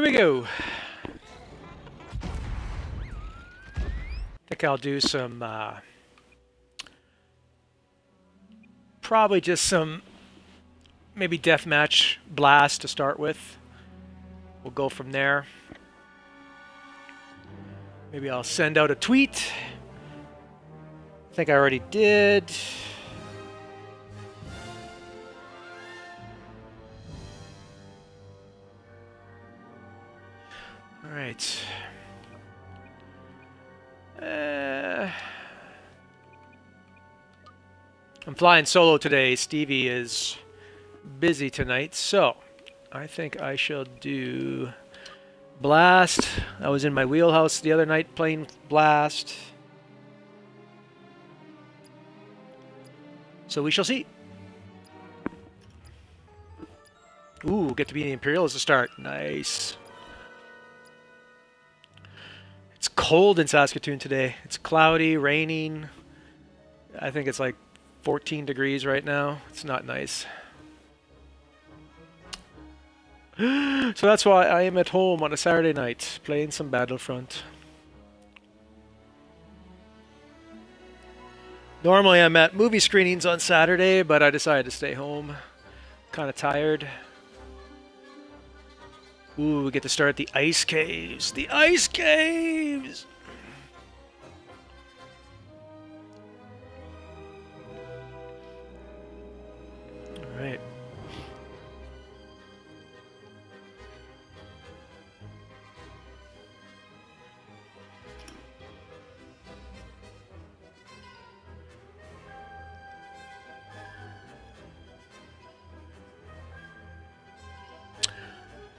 Here we go. I think I'll do some, uh, probably just some, maybe deathmatch blast to start with. We'll go from there. Maybe I'll send out a tweet. I think I already did. Flying solo today. Stevie is busy tonight, so I think I shall do Blast. I was in my wheelhouse the other night playing Blast. So we shall see. Ooh, get to be the Imperial as a start. Nice. It's cold in Saskatoon today. It's cloudy, raining. I think it's like 14 degrees right now. It's not nice. so that's why I am at home on a Saturday night playing some Battlefront. Normally I'm at movie screenings on Saturday, but I decided to stay home. Kind of tired. Ooh, we get to start the ice caves. The ice caves! Alright.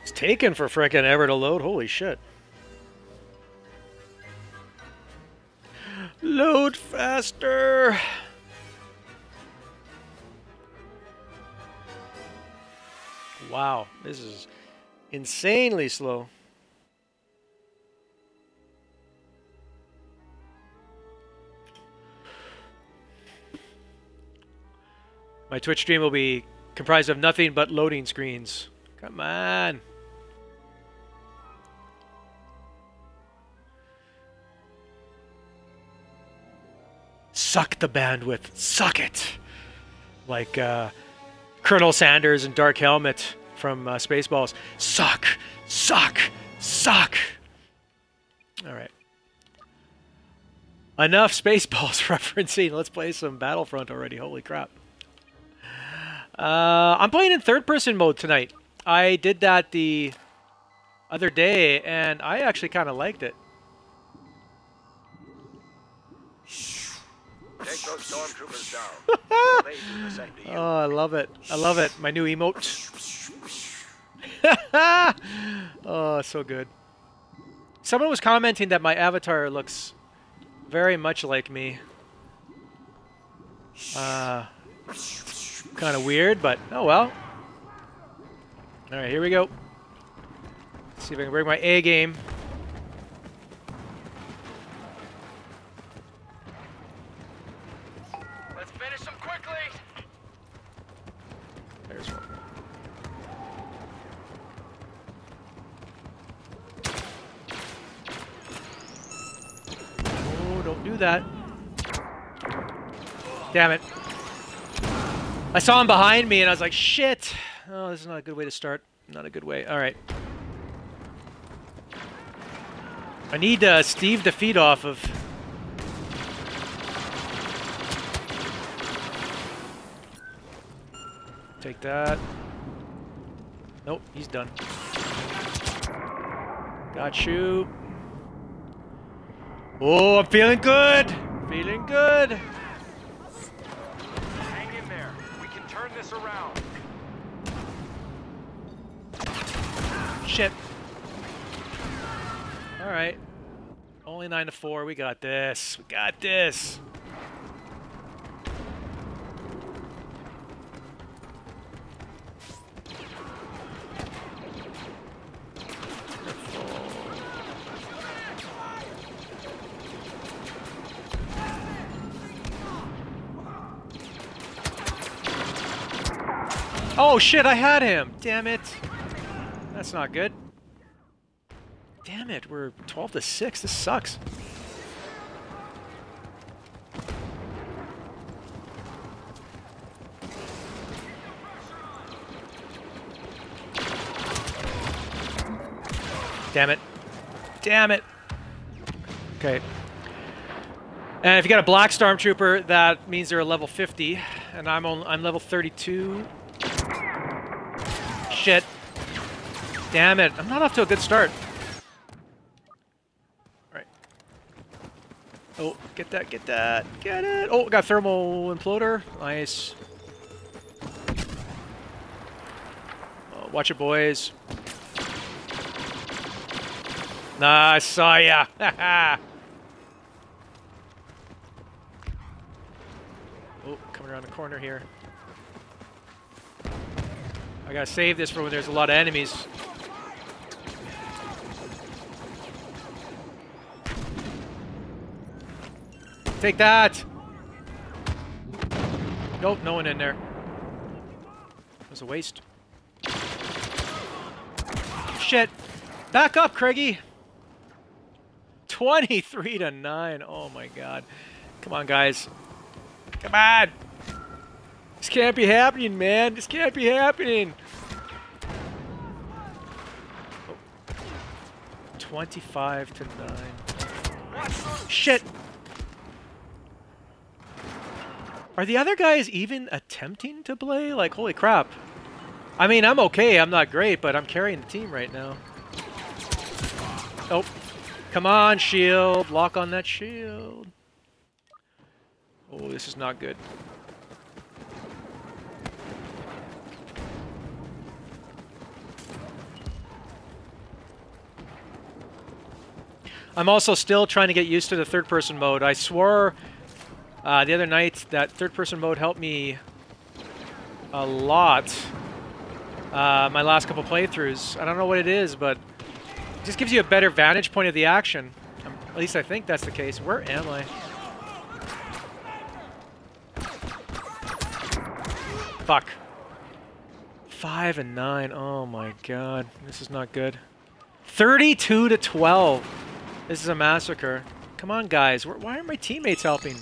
It's taken for frickin' ever to load. Holy shit. Load faster! Wow, this is insanely slow. My Twitch stream will be comprised of nothing but loading screens. Come on. Suck the bandwidth. Suck it. Like uh, Colonel Sanders and Dark Helmet from uh, Spaceballs. Suck. Suck. Suck. All right. Enough Spaceballs referencing. Let's play some Battlefront already. Holy crap. Uh, I'm playing in third-person mode tonight. I did that the other day, and I actually kind of liked it. Take those stormtroopers down. oh, I love it. I love it. My new emote. oh, so good. Someone was commenting that my avatar looks very much like me. Uh, kind of weird, but oh well. All right, here we go. Let's see if I can bring my A game. Let's finish them quickly. There's one. Oh, don't do that. Damn it. I saw him behind me and I was like, shit. Oh, this is not a good way to start. Not a good way. All right. I need uh, Steve to feed off of. Take that. Nope, he's done. Got you. Oh, I'm feeling good. Feeling good. Hang in there. We can turn this around. Shit. All right. Only nine to four. We got this. We got this. Oh shit, I had him! Damn it. That's not good. Damn it, we're 12 to 6. This sucks. Damn it. Damn it. Okay. And if you got a black stormtrooper, that means they're a level 50, and I'm on, I'm level 32. Shit. Damn it. I'm not off to a good start. Alright. Oh, get that, get that, get it. Oh, got thermal imploder. Nice. Oh, watch it, boys. Nah, I saw ya. oh, coming around the corner here. I gotta save this for when there's a lot of enemies. Take that! Nope, no one in there. It was a waste. Shit! Back up, Craigie! 23 to 9. Oh my god. Come on, guys. Come on! This can't be happening, man. This can't be happening. Oh. 25 to 9. Shit! Are the other guys even attempting to play? Like, holy crap. I mean, I'm okay. I'm not great, but I'm carrying the team right now. Oh. Come on, shield. Lock on that shield. Oh, this is not good. I'm also still trying to get used to the third-person mode. I swore uh, the other night that third-person mode helped me a lot. Uh, my last couple playthroughs. I don't know what it is, but it just gives you a better vantage point of the action. Um, at least I think that's the case. Where am I? Fuck. Five and nine. Oh my god. This is not good. 32 to 12. This is a massacre. Come on, guys. Why are my teammates helping?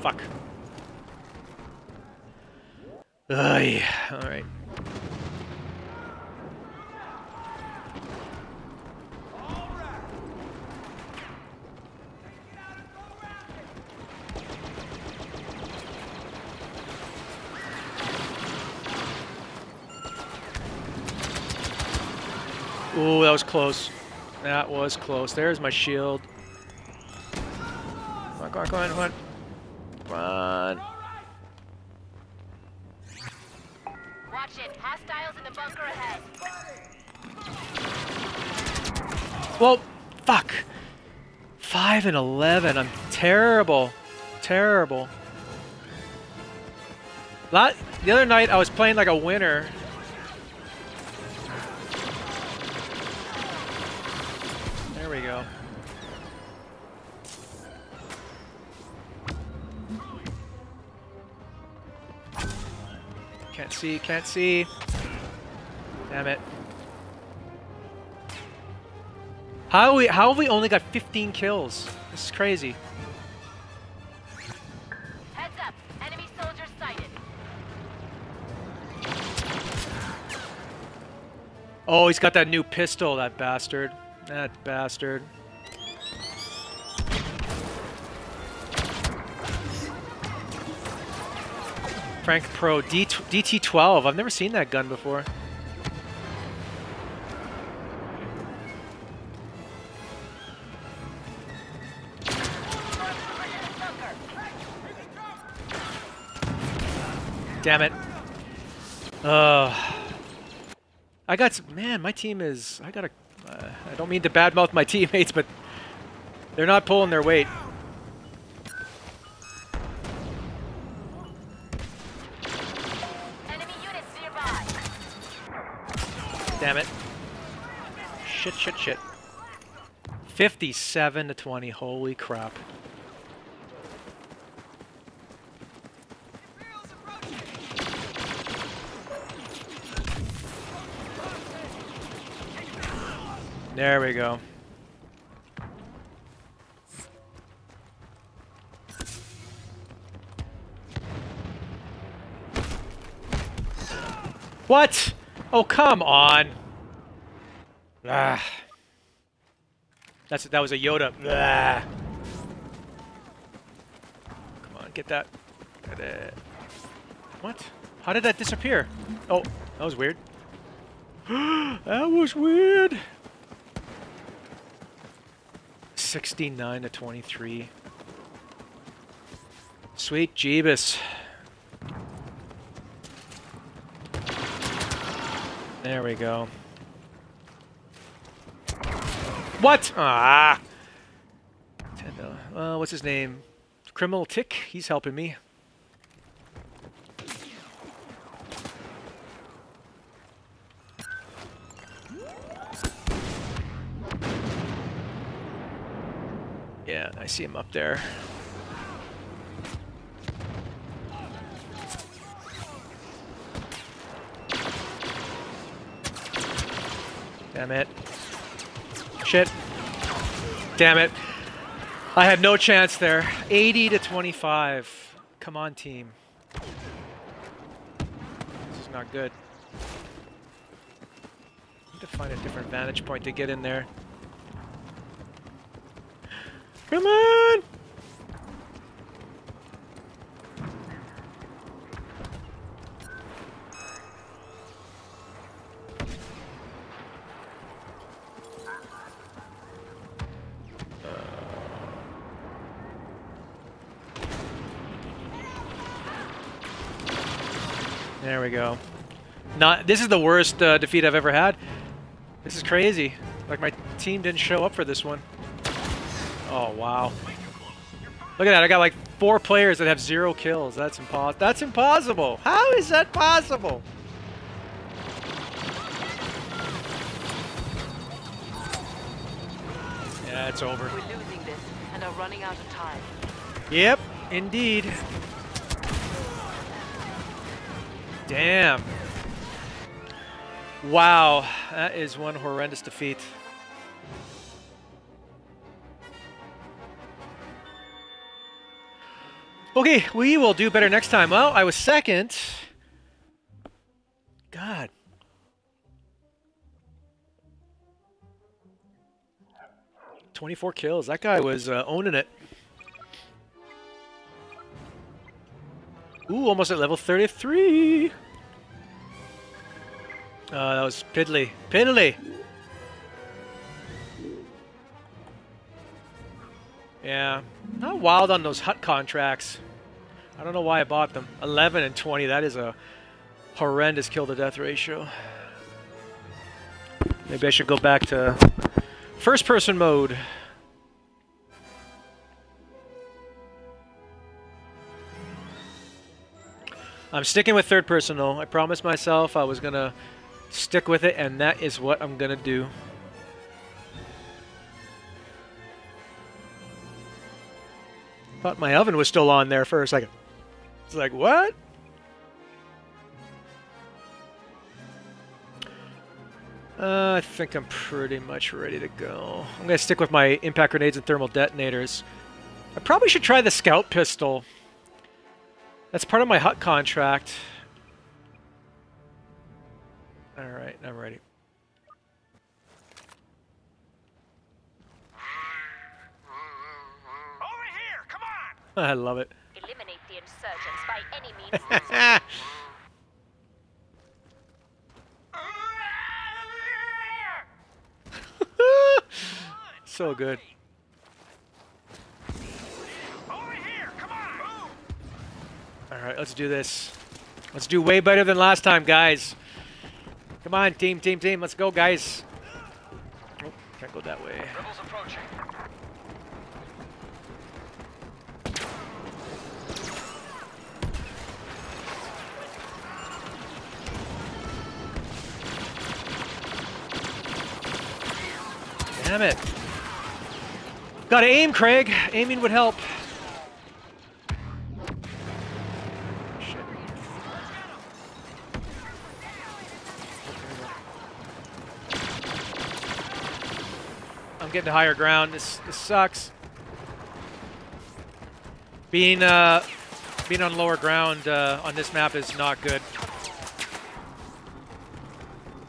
Fuck. Ugh. Alright. Ooh, that was close. That was close. There's my shield. Come on, come on, come on, come on. On. Watch it. Hostiles in the bunker ahead. Well, fuck. 5 and 11. I'm terrible. Terrible. La the other night I was playing like a winner. There we go. See, can't see. Damn it. How we how have we only got 15 kills? This is crazy. Heads up. Enemy soldiers sighted. Oh, he's got that new pistol, that bastard. That bastard. Frank Pro D DT12. I've never seen that gun before. Damn it. Uh, I got some, man, my team is, I gotta, uh, I don't mean to badmouth my teammates, but they're not pulling their weight. damn it. Shit, shit, shit. 57 to 20, holy crap. There we go. What? Oh, come on. Ah. That's that was a Yoda. Ah. Come on, get that. Get it. What? How did that disappear? Oh, that was weird. that was weird. 69 to 23. Sweet Jeebus. There we go. What? Ah! Uh, what's his name? Criminal Tick? He's helping me. Yeah, I see him up there. Damn it. Shit. Damn it. I had no chance there. 80 to 25. Come on, team. This is not good. Need to find a different vantage point to get in there. Come on! We go. Not. This is the worst uh, defeat I've ever had. This is crazy. Like my team didn't show up for this one. Oh wow. Look at that. I got like four players that have zero kills. That's impossible. That's impossible. How is that possible? Yeah, it's over. We're losing this and are running out of time. Yep, indeed. Damn. Wow, that is one horrendous defeat. Okay, we will do better next time. Well, I was second. God. Twenty-four kills. That guy was uh, owning it. Ooh, almost at level 33. Uh, that was piddly. Piddly! Yeah, not wild on those Hutt contracts. I don't know why I bought them. 11 and 20, that is a horrendous kill to death ratio. Maybe I should go back to first person mode. I'm sticking with third person though. I promised myself I was gonna stick with it, and that is what I'm gonna do. Thought my oven was still on there for a second. It's like, what? Uh, I think I'm pretty much ready to go. I'm gonna stick with my impact grenades and thermal detonators. I probably should try the scout pistol. That's part of my Hutt contract. Alright, I'm ready. Over here! Come on! I love it. Eliminate the insurgents by any means. so good. Alright, let's do this. Let's do way better than last time, guys. Come on, team, team, team. Let's go, guys. Oh, can't go that way. Rebels approaching. Damn it. Gotta aim, Craig. Aiming would help. I'm getting to higher ground. This this sucks. Being uh being on lower ground uh, on this map is not good.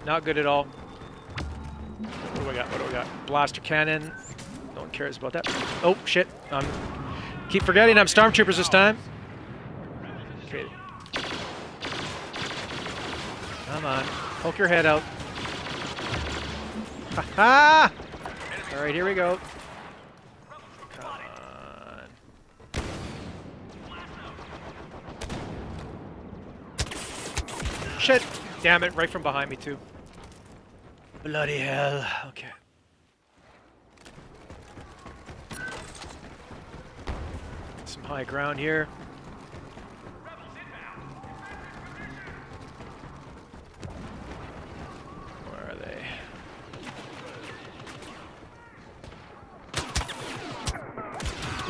Not good at all. What do we got? What do we got? Blaster cannon. No one cares about that. Oh shit! Um, keep forgetting I'm stormtroopers this time. Okay. Come on, poke your head out. Ha ha! All right, here we go. Come on. Shit! Damn it! Right from behind me too. Bloody hell. Okay. Some high ground here. Where are they?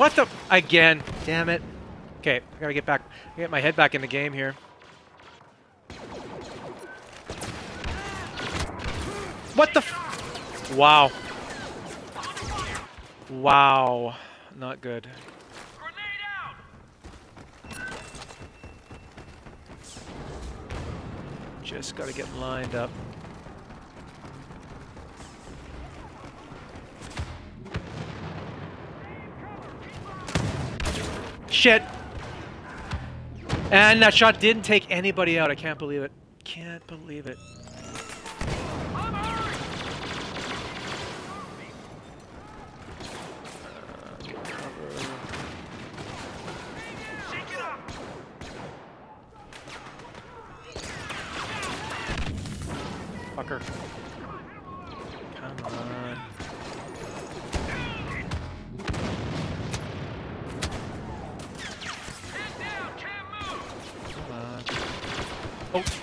What the? Again. Damn it. Okay, I gotta get back, get my head back in the game here. What the? Wow. Wow. Not good. Just gotta get lined up. Shit! And that shot didn't take anybody out. I can't believe it. Can't believe it.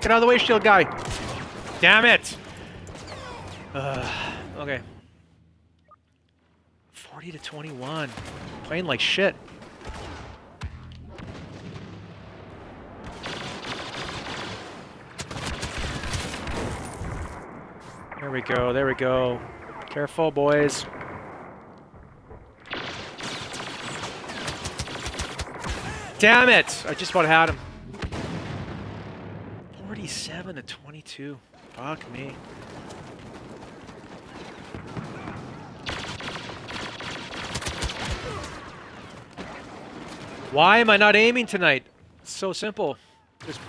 Get out of the way, shield guy! Damn it! Uh, okay. 40 to 21. Playing like shit. There we go, there we go. Careful, boys. Damn it! I just about had him. 47 to 22. Fuck me. Why am I not aiming tonight? It's so simple. Just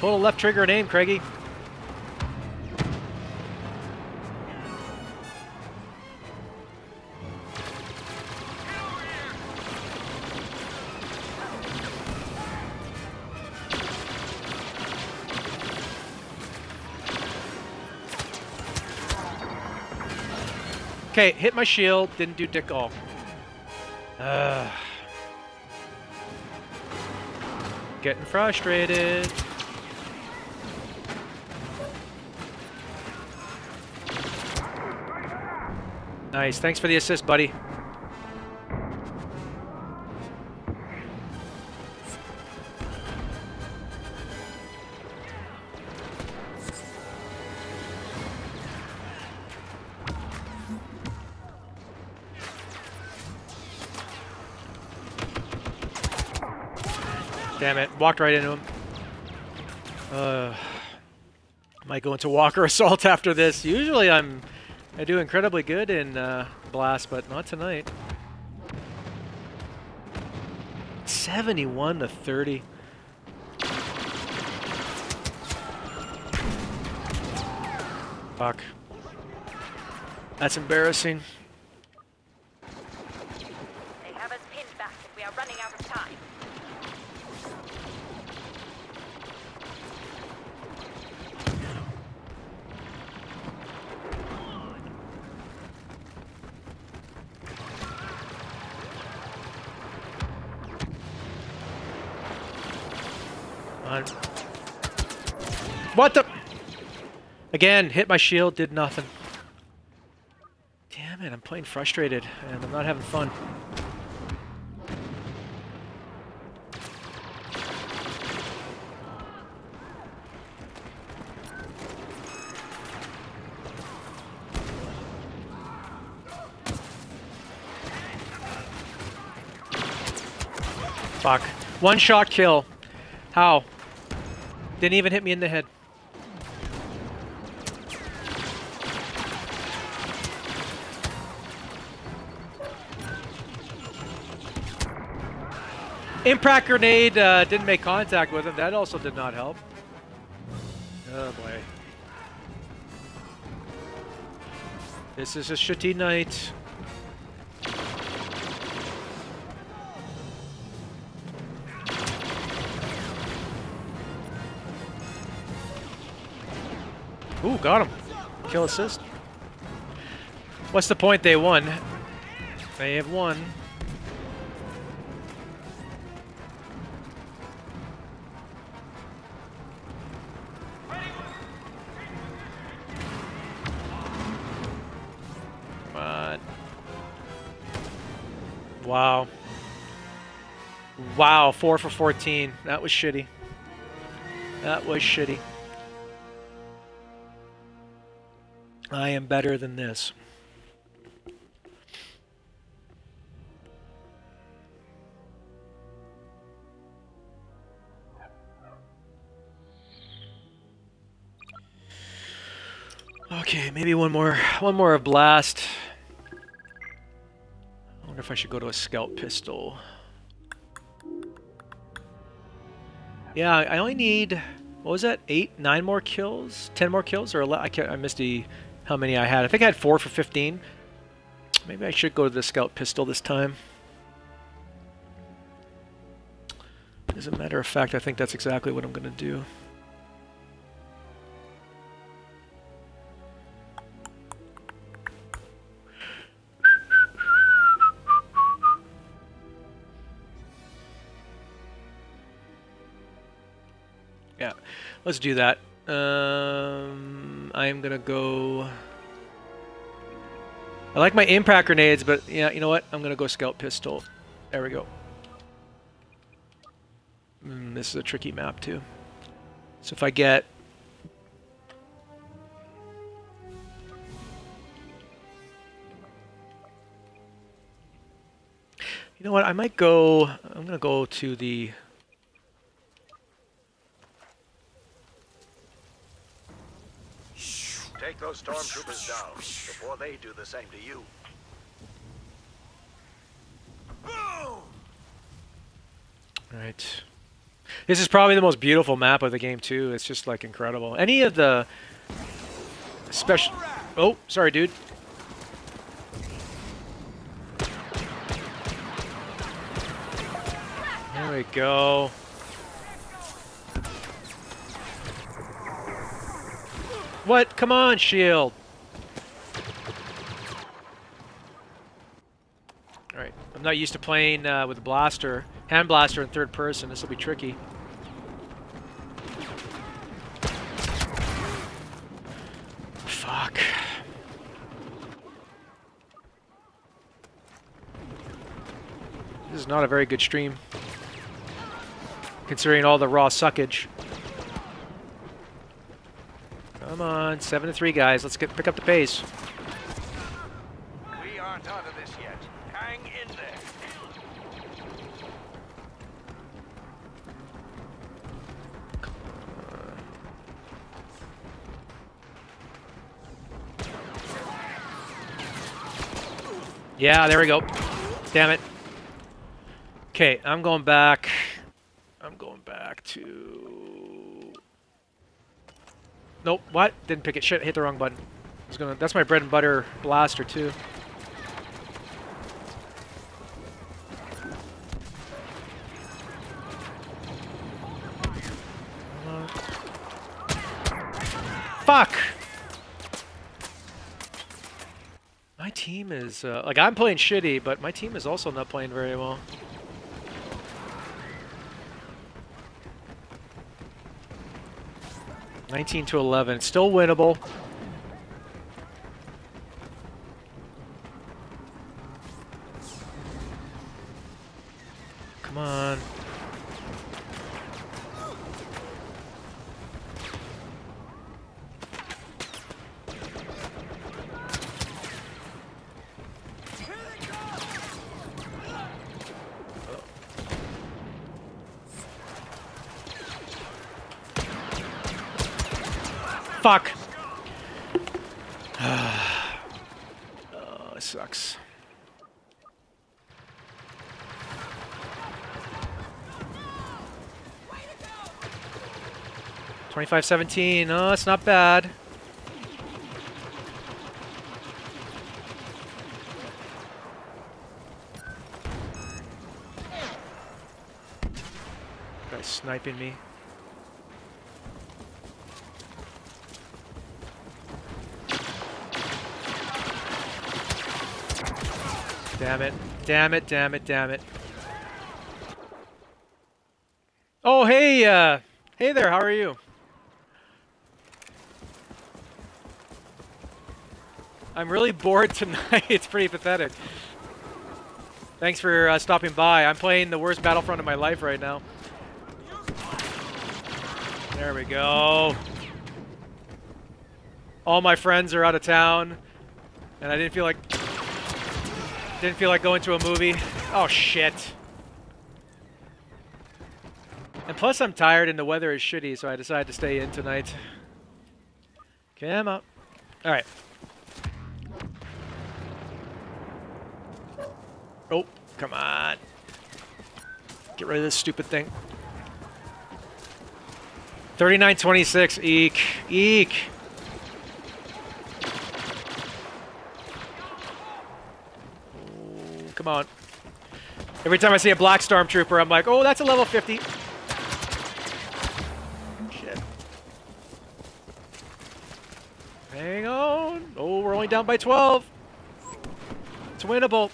pull the left trigger and aim, Craigie. Okay, hit my shield, didn't do dick all. Ugh. Getting frustrated. Nice, thanks for the assist, buddy. Walked right into him. Uh, might go into Walker Assault after this. Usually I'm I do incredibly good in uh, Blast, but not tonight. 71 to 30. Fuck. That's embarrassing. Again, hit my shield, did nothing. Damn it, I'm playing frustrated, and I'm not having fun. Fuck. One shot kill. How? Didn't even hit me in the head. Impact grenade uh, didn't make contact with him. That also did not help. Oh boy. This is a shitty night. Ooh, got him. Kill assist. What's the point they won? They have won. Wow, 4 for 14. That was shitty. That was shitty. I am better than this. Okay, maybe one more, one more blast. I wonder if I should go to a scout pistol. Yeah, I only need, what was that, eight, nine more kills? Ten more kills? Or 11, I, can't, I missed the, how many I had. I think I had four for 15. Maybe I should go to the scout pistol this time. As a matter of fact, I think that's exactly what I'm going to do. Let's do that. Um, I'm gonna go. I like my impact grenades, but yeah, you know what? I'm gonna go scout pistol. There we go. Mm, this is a tricky map too. So if I get You know what? I might go I'm going to go to the Take those stormtroopers down before they do the same to you. Right. This is probably the most beautiful map of the game too. It's just like incredible. Any of the special Oh, sorry dude. There we go. What? Come on, shield. Alright, I'm not used to playing uh, with a blaster, hand blaster in third person. This will be tricky. Fuck. This is not a very good stream. Considering all the raw suckage. Come on, 7 to 3 guys. Let's get pick up the pace. We aren't out of this yet. Hang in there. Yeah, there we go. Damn it. Okay, I'm going back. I'm going back to. Nope. What? Didn't pick it. Shit. Hit the wrong button. I was gonna. That's my bread and butter blaster too. Fuck. My team is uh, like I'm playing shitty, but my team is also not playing very well. Nineteen to eleven, still winnable. Seventeen. Oh, it's not bad. Guy's sniping me. Damn it. Damn it, damn it, damn it. Oh, hey, uh, hey there, how are you? I'm really bored tonight. it's pretty pathetic. Thanks for uh, stopping by. I'm playing the worst Battlefront of my life right now. There we go. All my friends are out of town, and I didn't feel like didn't feel like going to a movie. Oh shit. And plus I'm tired and the weather is shitty, so I decided to stay in tonight. Come on. Alright. Oh, come on. Get rid of this stupid thing. 3926, eek. Eek. Come on. Every time I see a black stormtrooper, I'm like, oh, that's a level 50. Shit. Hang on. Oh, we're only down by 12. It's winnable.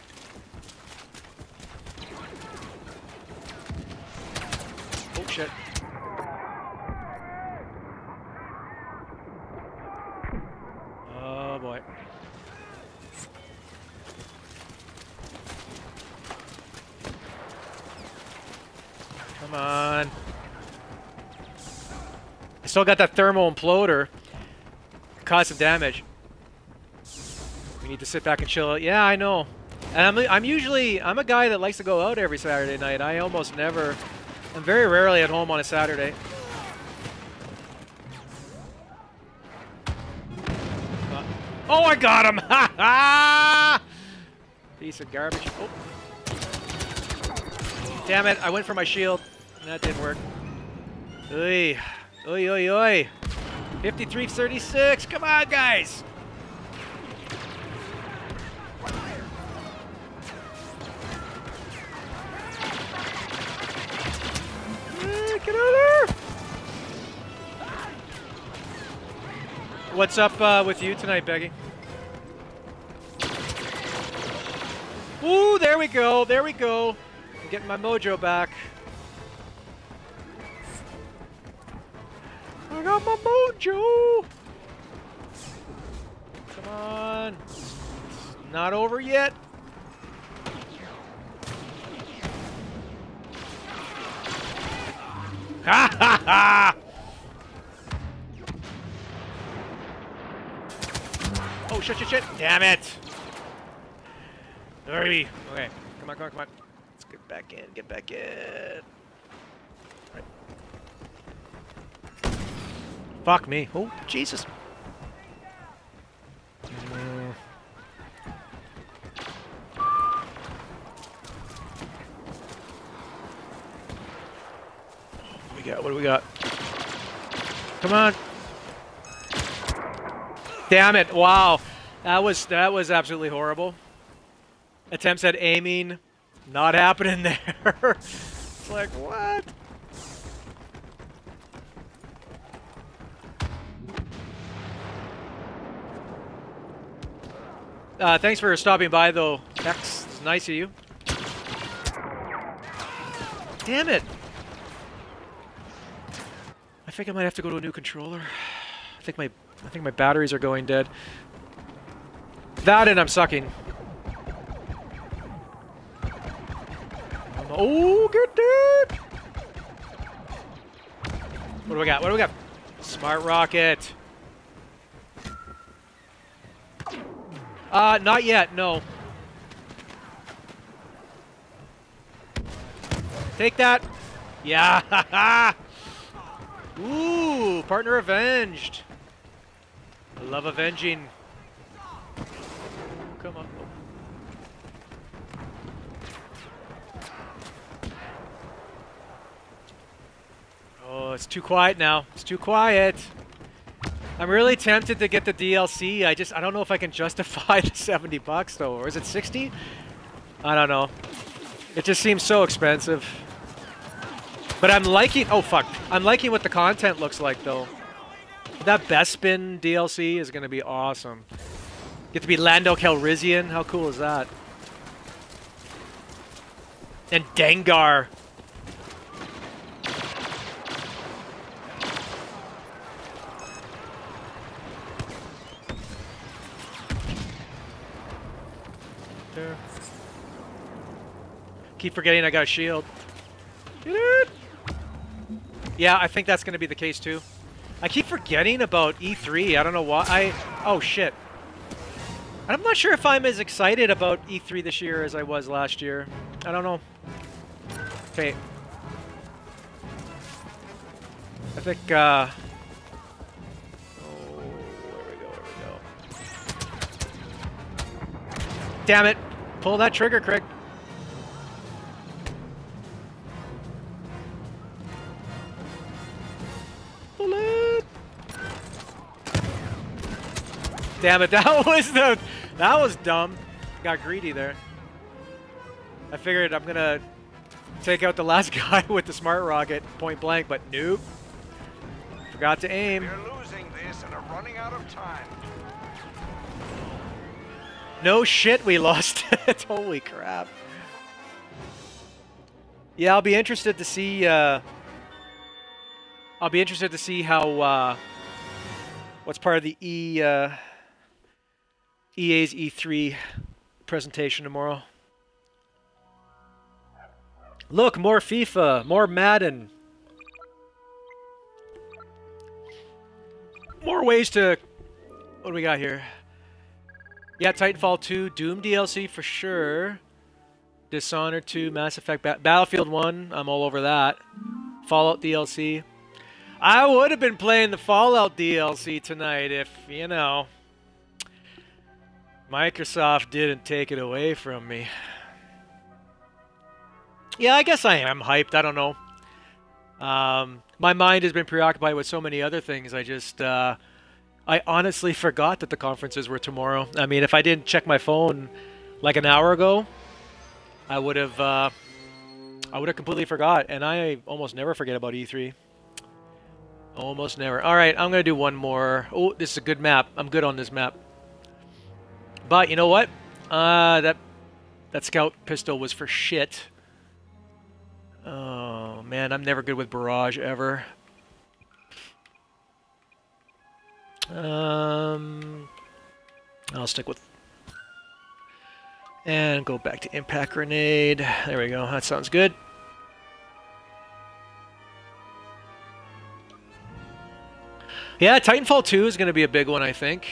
Oh, shit. Oh, boy. Come on. I still got that thermal imploder. Cause some damage. We need to sit back and chill out. Yeah, I know. And I'm, I'm usually, I'm a guy that likes to go out every Saturday night. I almost never, I'm very rarely at home on a Saturday. Oh, I got him! Ha ha! Piece of garbage. Oh. Damn it, I went for my shield. That didn't work. Oi. Oi, oi, oy. 53-36. Come on, guys. Get out of there! What's up uh, with you tonight, Beggy? Ooh, there we go. There we go. I'm getting my mojo back. I got my mojo. Come on. It's not over yet. Ha ha ha! Oh shit shit shit! Damn it! Hurry! Okay, come on, come on, come on. Let's get back in, get back in. Right. Fuck me. Oh, Jesus. We got? What do we got? Come on. Damn it. Wow. That was that was absolutely horrible. Attempts at aiming not happening there. it's like, what? Uh, thanks for stopping by, though, X. It's nice of you. Damn it! I think I might have to go to a new controller. I think my I think my batteries are going dead. That and I'm sucking. Oh, get dead! What do we got? What do we got? Smart rocket. Uh, not yet, no. Take that. Yeah, Ooh, partner avenged. I love avenging. Come on. Oh, it's too quiet now. It's too quiet. I'm really tempted to get the DLC. I just I don't know if I can justify the 70 bucks though, or is it 60? I don't know. It just seems so expensive. But I'm liking oh fuck. I'm liking what the content looks like though. That Bespin DLC is gonna be awesome. Get to be Lando Calrissian. How cool is that? And Dengar. Keep forgetting I got a shield. Get it? Yeah, I think that's going to be the case too. I keep forgetting about E3. I don't know why. I oh shit. I'm not sure if I'm as excited about E3 this year as I was last year. I don't know. Okay. I think. Uh, oh, where we go? Where we go? Damn it! Pull that trigger, it. Damn it! That was the. That was dumb. Got greedy there. I figured I'm gonna take out the last guy with the smart rocket point blank, but nope. Forgot to aim. We're losing this and are running out of time. No shit, we lost it. Holy crap. Yeah, I'll be interested to see. Uh, I'll be interested to see how. Uh, what's part of the E. Uh, EA's E3 presentation tomorrow. Look, more FIFA, more Madden. More ways to... What do we got here? Yeah, Titanfall 2, Doom DLC for sure. Dishonored 2, Mass Effect, ba Battlefield 1, I'm all over that. Fallout DLC. I would have been playing the Fallout DLC tonight if, you know... Microsoft didn't take it away from me. Yeah, I guess I am hyped. I don't know. Um, my mind has been preoccupied with so many other things. I just, uh, I honestly forgot that the conferences were tomorrow. I mean, if I didn't check my phone like an hour ago, I would have, uh, I would have completely forgot. And I almost never forget about E3. Almost never. All right, I'm gonna do one more. Oh, this is a good map. I'm good on this map. But you know what? Uh, that that scout pistol was for shit. Oh man, I'm never good with barrage ever. Um, I'll stick with and go back to impact grenade. There we go. That sounds good. Yeah, Titanfall 2 is going to be a big one, I think.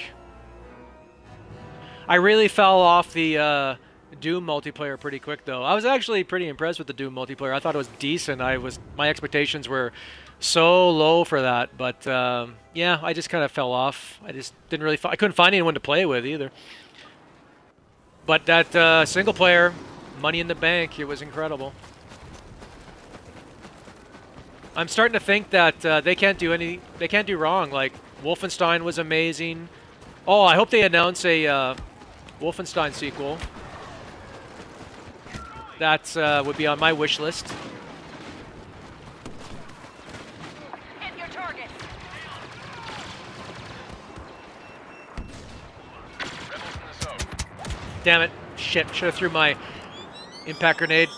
I really fell off the uh, Doom multiplayer pretty quick, though. I was actually pretty impressed with the Doom multiplayer. I thought it was decent. I was my expectations were so low for that, but um, yeah, I just kind of fell off. I just didn't really. I couldn't find anyone to play with either. But that uh, single player, Money in the Bank, it was incredible. I'm starting to think that uh, they can't do any. They can't do wrong. Like Wolfenstein was amazing. Oh, I hope they announce a uh, Wolfenstein sequel. That uh, would be on my wish list. Damn it. Shit, should have threw my impact grenade.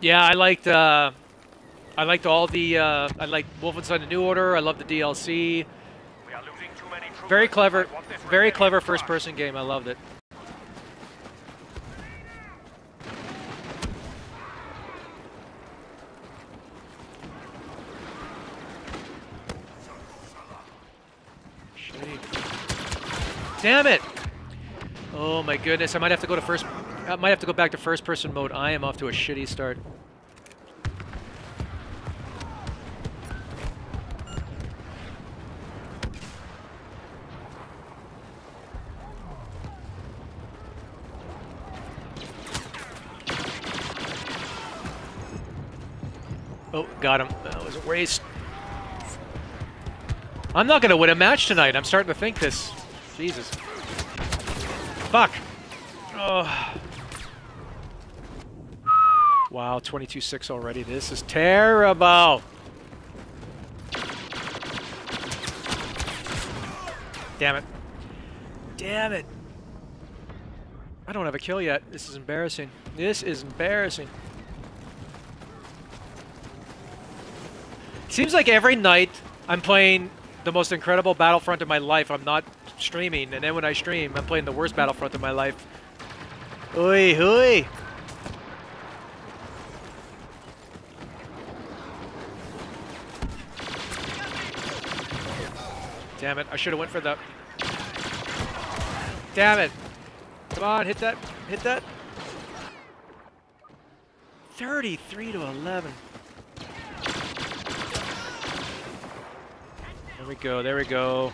Yeah, I liked uh I liked all the uh I liked Wolfenstein the New Order, I love the DLC. Very clever very clever first-person game. I loved it. Damn it! Oh my goodness, I might have to go to first I might have to go back to first person mode. I am off to a shitty start. Oh, got him. That was a waste. I'm not going to win a match tonight. I'm starting to think this. Jesus. Fuck. Oh. Wow, 22-6 already. This is terrible. Damn it. Damn it. I don't have a kill yet. This is embarrassing. This is embarrassing. Seems like every night I'm playing the most incredible Battlefront of my life. I'm not streaming, and then when I stream, I'm playing the worst Battlefront of my life. Oi, oi! Damn it, I should have went for the... Damn it! Come on, hit that, hit that. 33 to 11. There we go, there we go.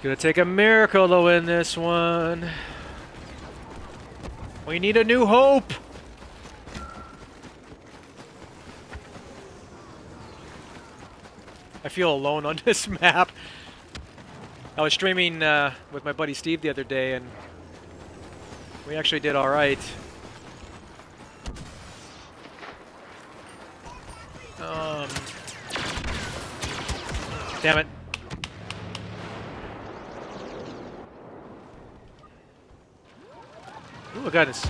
It's gonna take a miracle to win this one. We need a new hope! I feel alone on this map. I was streaming uh, with my buddy Steve the other day, and we actually did alright. Um, damn it. Goodness.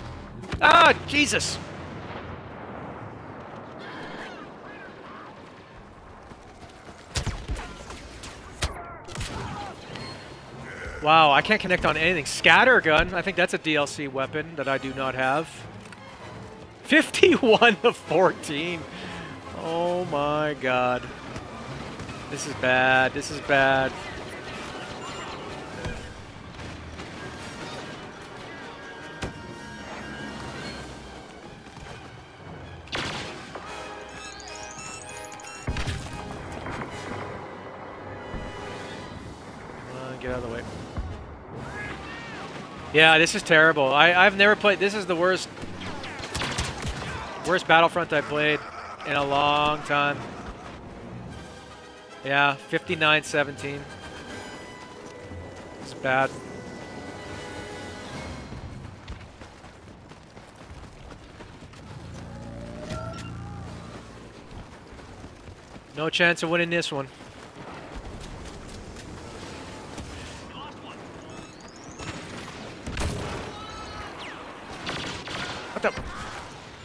Ah, Jesus! Wow, I can't connect on anything. Scattergun, I think that's a DLC weapon that I do not have. 51 to 14. Oh my god. This is bad. This is bad. Yeah, this is terrible. I, I've never played. This is the worst, worst Battlefront I played in a long time. Yeah, 59-17. It's bad. No chance of winning this one.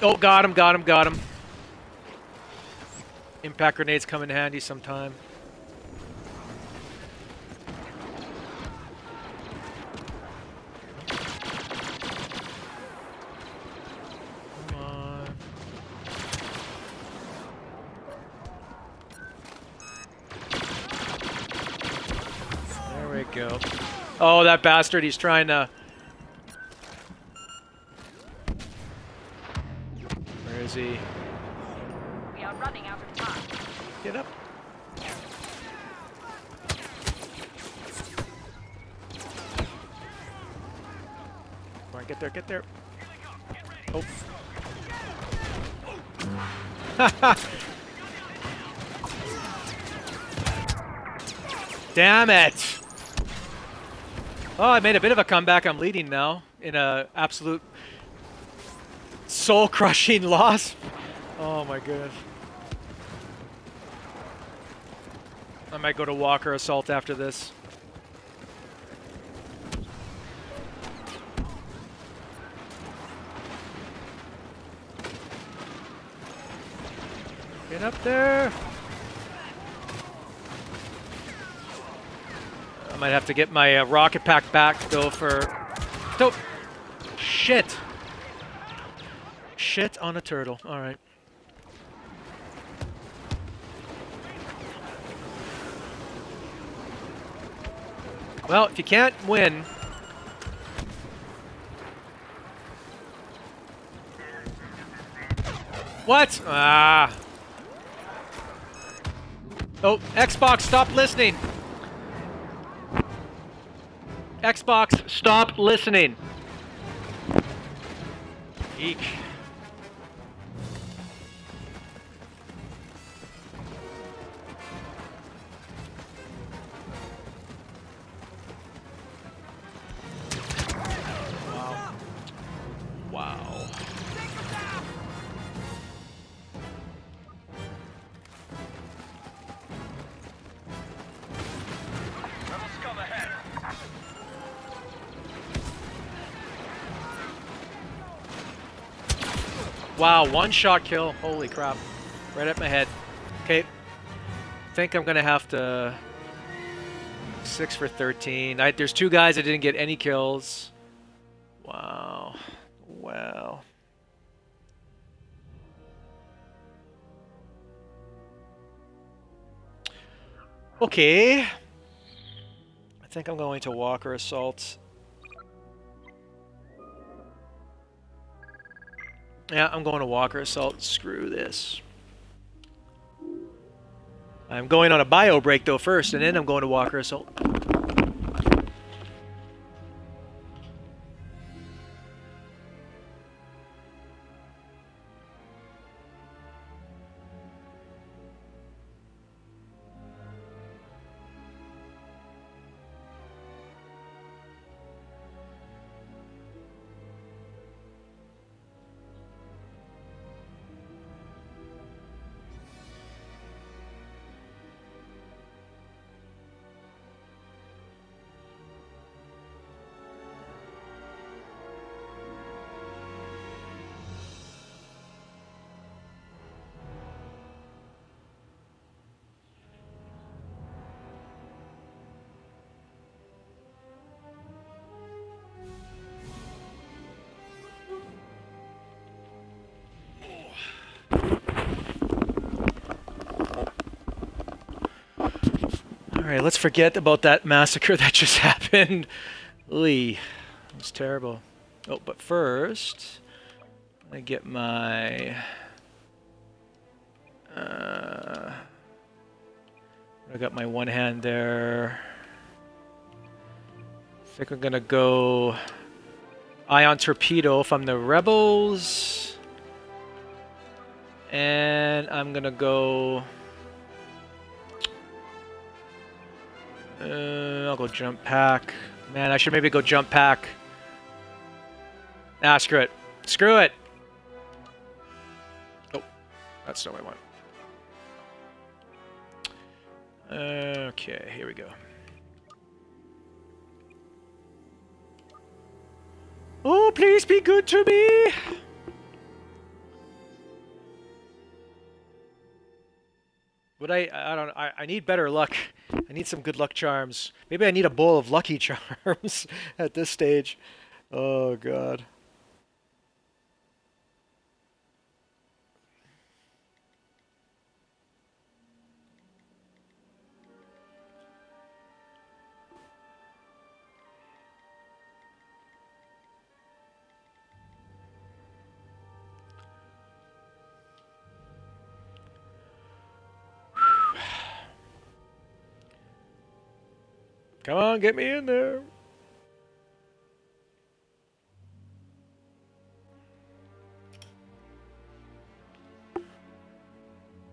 Oh, got him, got him, got him. Impact grenades come in handy sometime. There we go. Oh, that bastard, he's trying to... Get up. Come on, get there, get there. Oh. Damn it! Oh, I made a bit of a comeback. I'm leading now in a absolute soul-crushing loss. Oh my goodness. Might go to Walker Assault after this. Get up there! I might have to get my uh, rocket pack back though for... Dope! Shit! Shit on a turtle. Alright. Well, if you can't win... What? Ah. Oh, Xbox, stop listening. Xbox, stop listening. Eek. Wow, one shot kill. Holy crap. Right at my head. Okay. think I'm going to have to... 6 for 13. I, there's two guys that didn't get any kills. Wow. Wow. Okay. I think I'm going to Walker Assault. Yeah, I'm going to Walker Assault. Screw this. I'm going on a bio break though first, and then I'm going to Walker Assault. Alright, let's forget about that massacre that just happened. Lee, it was terrible. Oh, but first, I get my... Uh, I got my one hand there. I think I'm gonna go Ion Torpedo from the Rebels. And I'm gonna go... Uh, I'll go jump pack. Man, I should maybe go jump pack. Ah, screw it. Screw it! Oh, that's not what I want. Okay, here we go. Oh, please be good to me! But I, I don't, I, I need better luck. I need some good luck charms. Maybe I need a bowl of lucky charms at this stage. Oh, God. Come on, get me in there.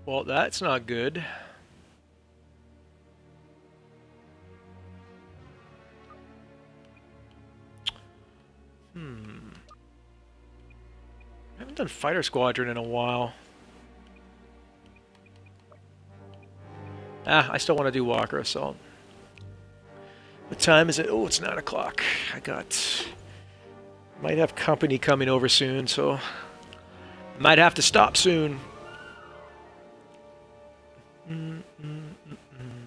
Well, that's not good. Hmm. I haven't done Fighter Squadron in a while. Ah, I still want to do Walker Assault. What time is it? Oh, it's 9 o'clock. I got... Might have company coming over soon, so... Might have to stop soon. Mm -mm -mm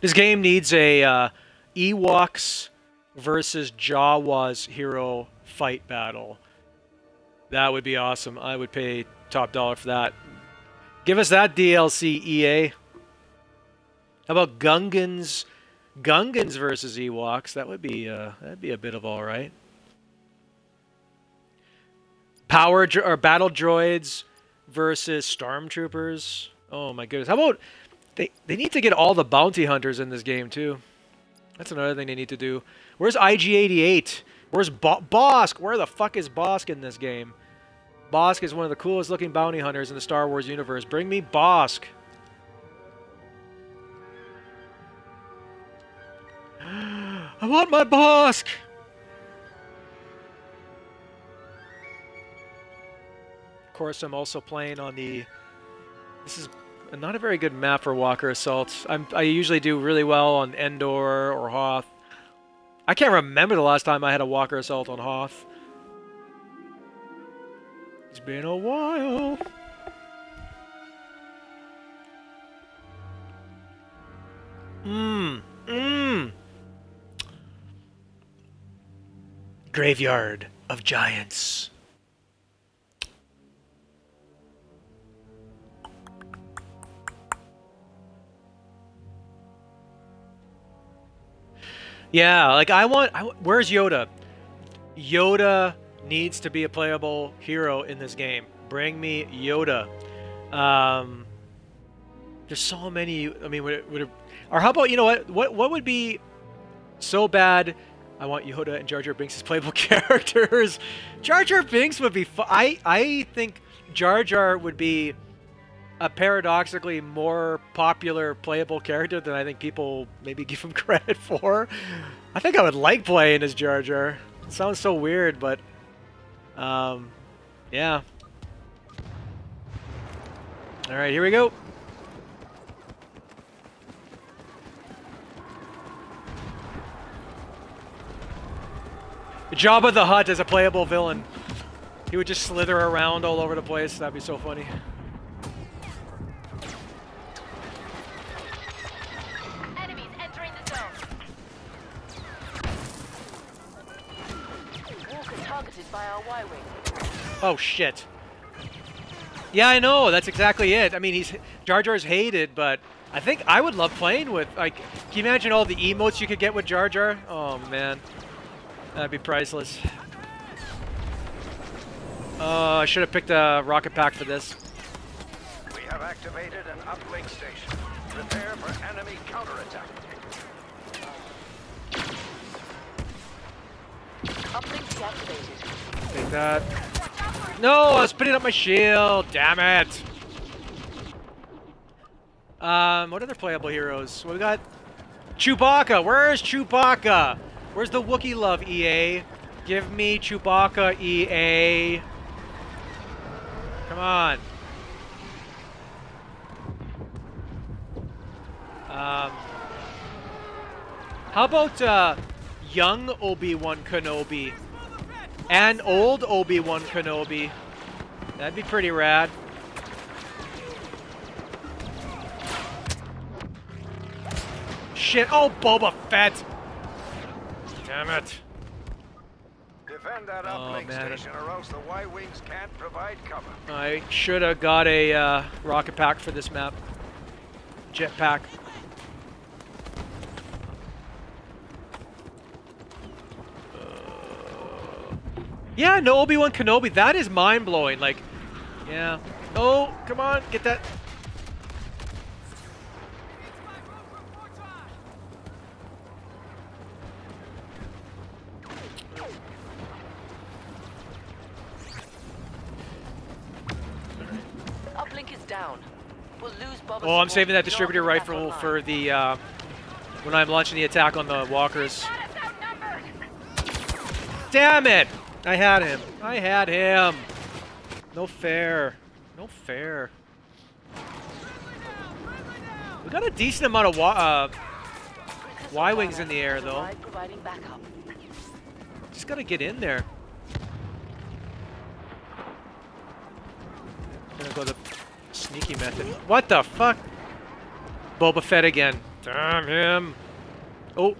this game needs a uh, Ewoks versus Jawas hero fight battle. That would be awesome. I would pay top dollar for that. Give us that DLC, EA. How about Gungans Gungans versus Ewoks. That would be uh, that'd be a bit of all right. Power or battle droids versus stormtroopers. Oh my goodness! How about they? They need to get all the bounty hunters in this game too. That's another thing they need to do. Where's IG-88? Where's Bo Bossk? Where the fuck is Bossk in this game? Bossk is one of the coolest looking bounty hunters in the Star Wars universe. Bring me Bossk. I want my Bossk! Of course, I'm also playing on the... This is not a very good map for Walker Assault. I'm, I usually do really well on Endor or Hoth. I can't remember the last time I had a Walker Assault on Hoth. It's been a while. Mmm. Mmm. Graveyard of Giants. Yeah, like I want. I, where's Yoda? Yoda needs to be a playable hero in this game. Bring me Yoda. Um, there's so many. I mean, would it, would it, or how about you know what? What what would be so bad? I want Yoda and Jar Jar Binks as playable characters. Jar Jar Binks would be. I I think Jar Jar would be a paradoxically more popular playable character than I think people maybe give him credit for. I think I would like playing as Jar Jar. It sounds so weird, but um, yeah. All right, here we go. Jabba the Hutt as a playable villain. He would just slither around all over the place. That'd be so funny. Enemies entering the zone. Targeted by our Y-wing. Oh shit. Yeah, I know. That's exactly it. I mean, he's Jar Jar's hated, but I think I would love playing with. Like, can you imagine all the emotes you could get with Jar Jar? Oh man, that'd be priceless. Oh, I should have picked a rocket pack for this. We have activated an uplink station. Prepare for enemy counterattack. Uplink deactivated. Take that. No, I was putting up my shield. Damn it. Um, what other playable heroes? Well, we got Chewbacca. Where's Chewbacca? Where's the Wookiee love, EA? Give me Chewbacca, EA. Come on. Um, how about uh, young Obi-Wan Kenobi? And old Obi-Wan Kenobi. That'd be pretty rad. Shit. Oh, Boba Fett. Damn it. Defend that Oh, uplink man. station or else the Y-Wings can't provide cover. I should have got a uh, rocket pack for this map. Jetpack. Uh, Yeah, no Obi-Wan Kenobi. That is mind-blowing. Like, yeah. Oh, come on, get that. Uplink is down. We'll lose Bubba Oh, I'm saving that distributor don't get back rifle for the uh, when I'm launching the attack on the walkers. Got us outnumbered. Damn it! I had him. I had him. No fair. No fair. We got a decent amount of uh, Y-wings in the air, though. arrived providing backup. just gotta get in there. Gonna go the method. What the fuck? Boba Fett again. Damn him. Oh,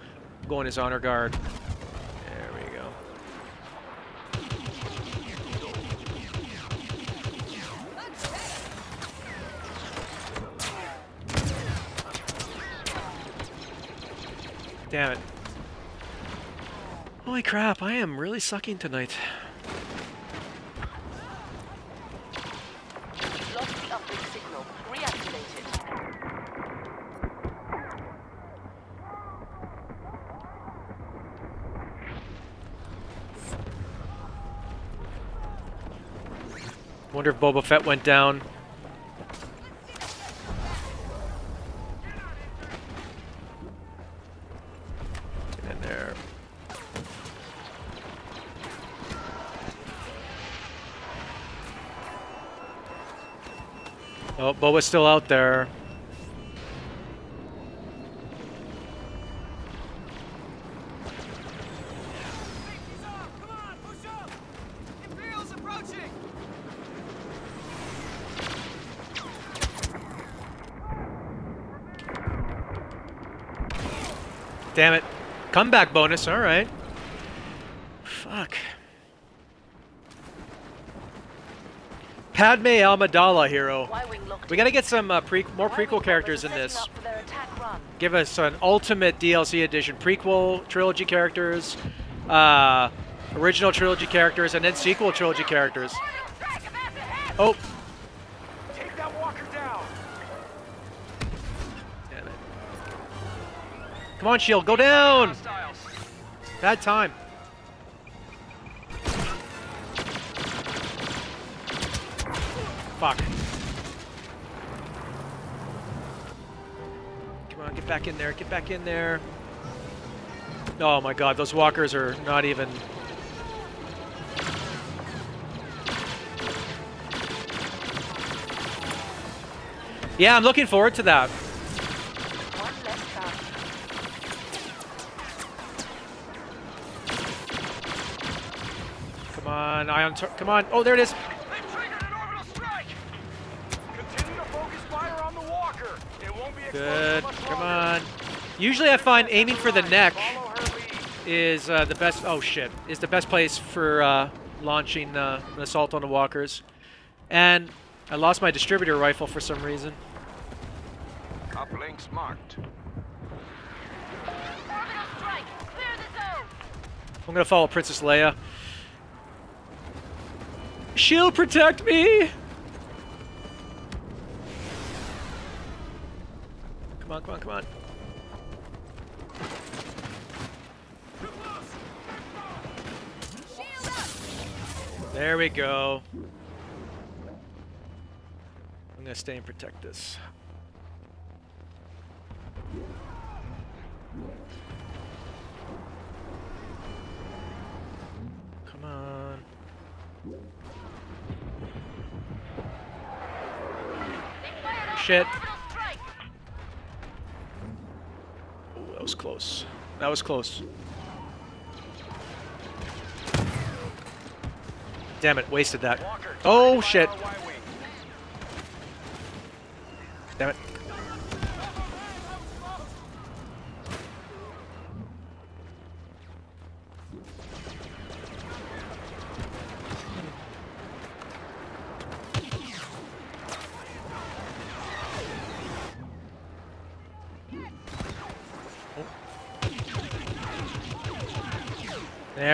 going his honor guard. There we go. Damn it. Holy crap, I am really sucking tonight. Lost the uplink signal. Reactivated. Wonder if Boba Fett went down. Get in there. Oh, Boba's still out there. Comeback bonus, alright. Fuck. Padme Amidala hero. We gotta get some uh, pre more prequel characters in this. Give us an ultimate DLC edition. Prequel trilogy characters, uh, original trilogy characters, and then sequel trilogy characters. Oh, Come on, Shield, go down! Bad time. Fuck. Come on, get back in there, get back in there. Oh my god, those walkers are not even... Yeah, I'm looking forward to that. Come on, Ion, Tar- come on. Oh, there it is. They've triggered an orbital strike. Continue to focus fire on the walker. It won't be exposed Good. Come on. Usually I find aiming for the neck Follow her lead. is uh, the best. Oh shit! Is the best place for uh, launching uh, an assault on the walkers. And I lost my distributor rifle for some reason. Uplinks marked. Orbital strike! Clear the zone! I'm gonna follow Princess Leia. Shield protect me! Come on, come on, come on. There we go. I'm gonna stay and protect this. Shit. Ooh, that was close. That was close. Damn it, wasted that. Oh shit. Damn it.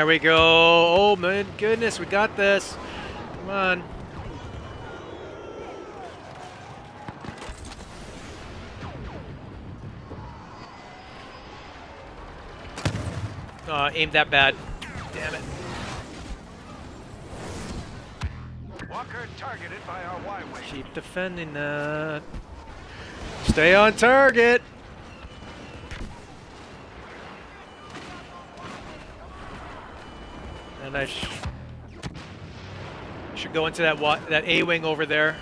There we go. Oh my goodness, we got this. Come on. Uh, aimed that bad. Damn it. Walker targeted by our Y-wing. Keep defending that. Stay on target. And I sh should go into that that A wing over there.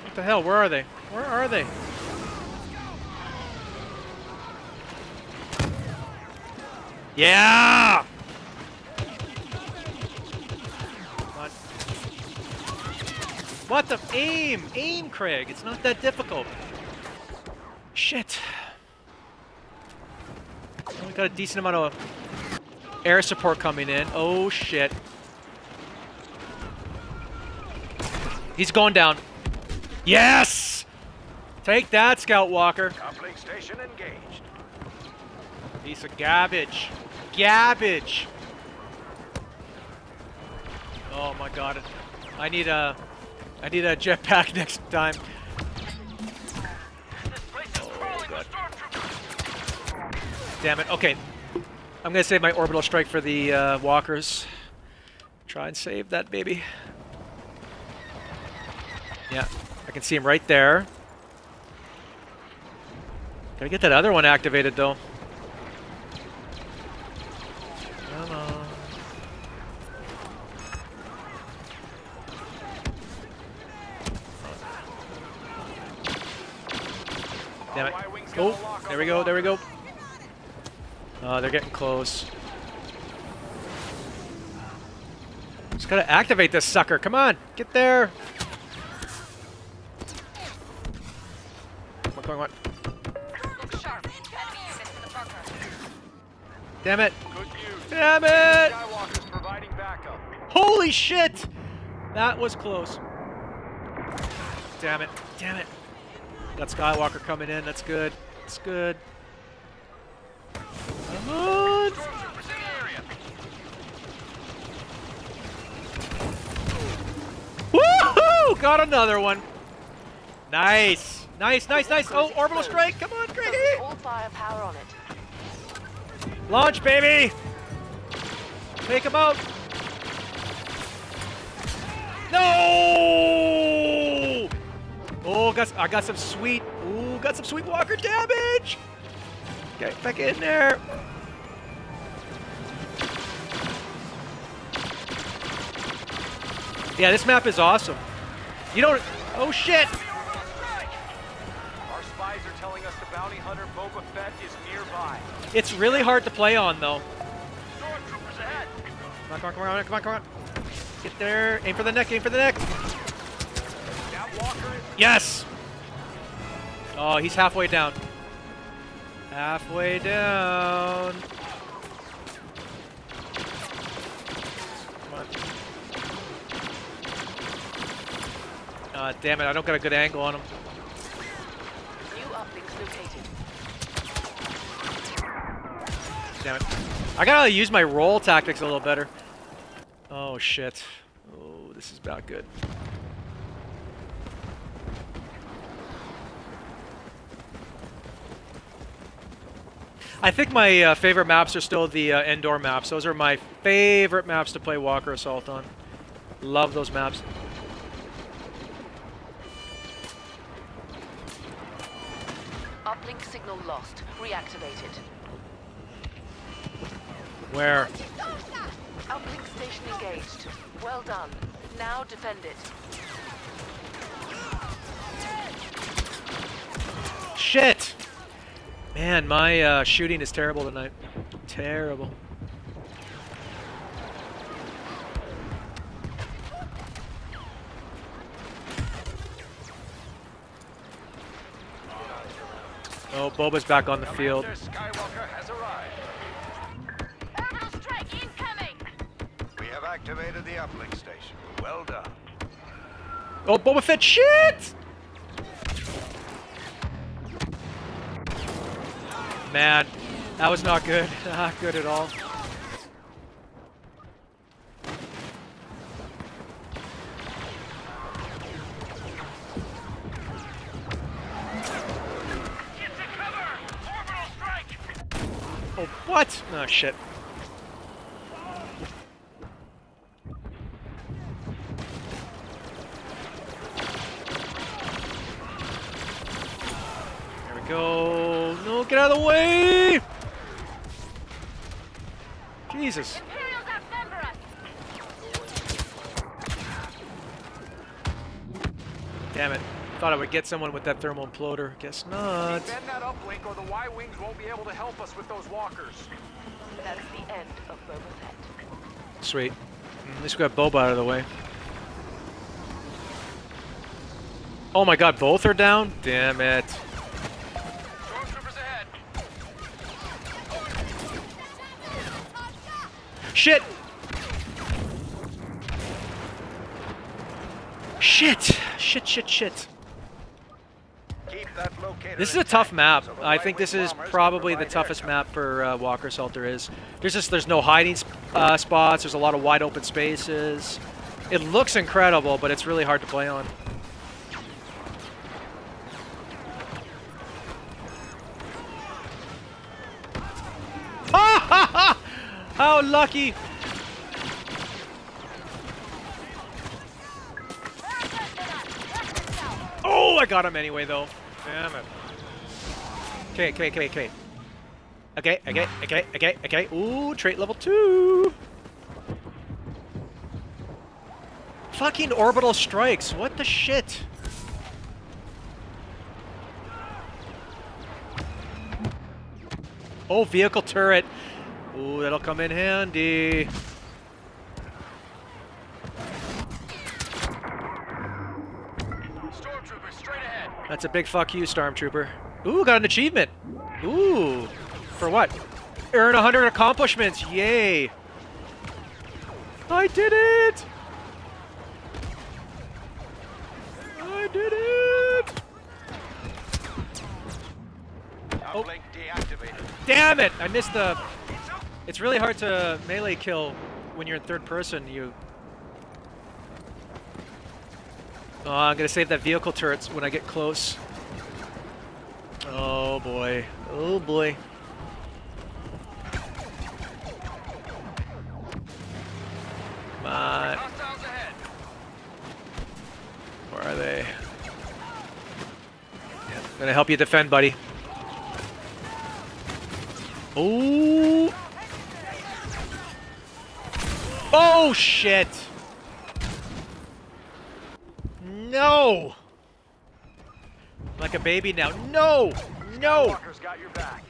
What the hell? Where are they? Where are they? Yeah! What the aim? Aim, Craig. It's not that difficult. Shit. We got a decent amount of air support coming in. Oh shit. He's going down. Yes! Take that, Scout Walker. Uplink station engaged. Piece of garbage. Garbage. Oh my god. I need a I need a jetpack next time. Damn it. Okay. I'm gonna save my orbital strike for the uh, walkers. Try and save that baby. Yeah, I can see him right there. Gotta get that other one activated though. Come on. Damn it. Y-wings got Oh, a lock on there we go, there we go. Oh, they're getting close. Just gotta activate this sucker. Come on, get there. Come going on. Damn it. Damn it! Holy shit! That was close. Damn it. Damn it. Got Skywalker coming in. That's good. That's good. Come on! Stormtroopers in the area. Woohoo! Got another one. Nice. Nice, nice, nice. Oh, orbital strike. Come on, Craigie. All firepower on it. Launch, baby. Take him out. No! Oh, got, I got some sweet. Got some sweet walker damage. Get back in there. Yeah, this map is awesome. You don't. Oh shit! Our spies are telling us the bounty hunter Boba Fett is nearby. It's really hard to play on though. Stormtroopers ahead. Come on, come on, come on, come on, come on. Get there. Aim for the neck. Aim for the neck. That walker is Yes. Oh, he's halfway down. Halfway down. Come on. Ah, damn it! I don't got a good angle on him. Damn it! I gotta use my roll tactics a little better. Oh shit! Oh, this is not good. I think my uh, favorite maps are still the uh, Endor maps. Those are my favorite maps to play Walker Assault on. Love those maps. Uplink signal lost. Reactivated. Where? Uplink station engaged. Well done. Now defend it. Shit! Man, my uh, shooting is terrible tonight. Terrible. Oh, Boba's back on the field. Commander Skywalker has arrived. Orbital strike incoming. We have activated the uplink station. Well done. Oh, Boba Fett, shit! Man, that was not good. Not good at all. Oh, what? Oh, shit. Go. No, get out of the way! Jesus. Imperials outnumber us. Damn it. Thought I would get someone with that thermal imploder. Guess not. Defend that uplink or the Y-wings won't be able to help us with those walkers. That's the end of Boba Fett. Sweet. At least we got Boba out of the way. Oh my god, both are down? Damn it. Shit! Shit! Shit, shit, shit. Keep that This is a tough map. I think this is probably the toughest map for uh, Walker Assault there is. There's just there's no hiding uh, spots. There's a lot of wide open spaces. It looks incredible, but it's really hard to play on. How lucky! Oh, I got him anyway, though. Damn it. Okay, okay, okay, okay. Okay, okay, okay, okay, okay. Ooh, trait level two. Fucking orbital strikes. What the shit? Oh, vehicle turret. Ooh, that'll come in handy. Stormtroopers straight ahead. That's a big fuck you, Stormtrooper. Ooh, got an achievement. Ooh, for what? Earn 100 accomplishments. Yay. I did it. I did it. Oh. Deactivated. Damn it! I missed the. It's really hard to melee kill when you're in third person. You. Oh, I'm gonna save that vehicle turrets when I get close. Oh boy. Oh boy. Come on. Where are they? Gonna help you defend, buddy. Oh! Oh shit! No! Like a baby now. No! No! Walker's got your back.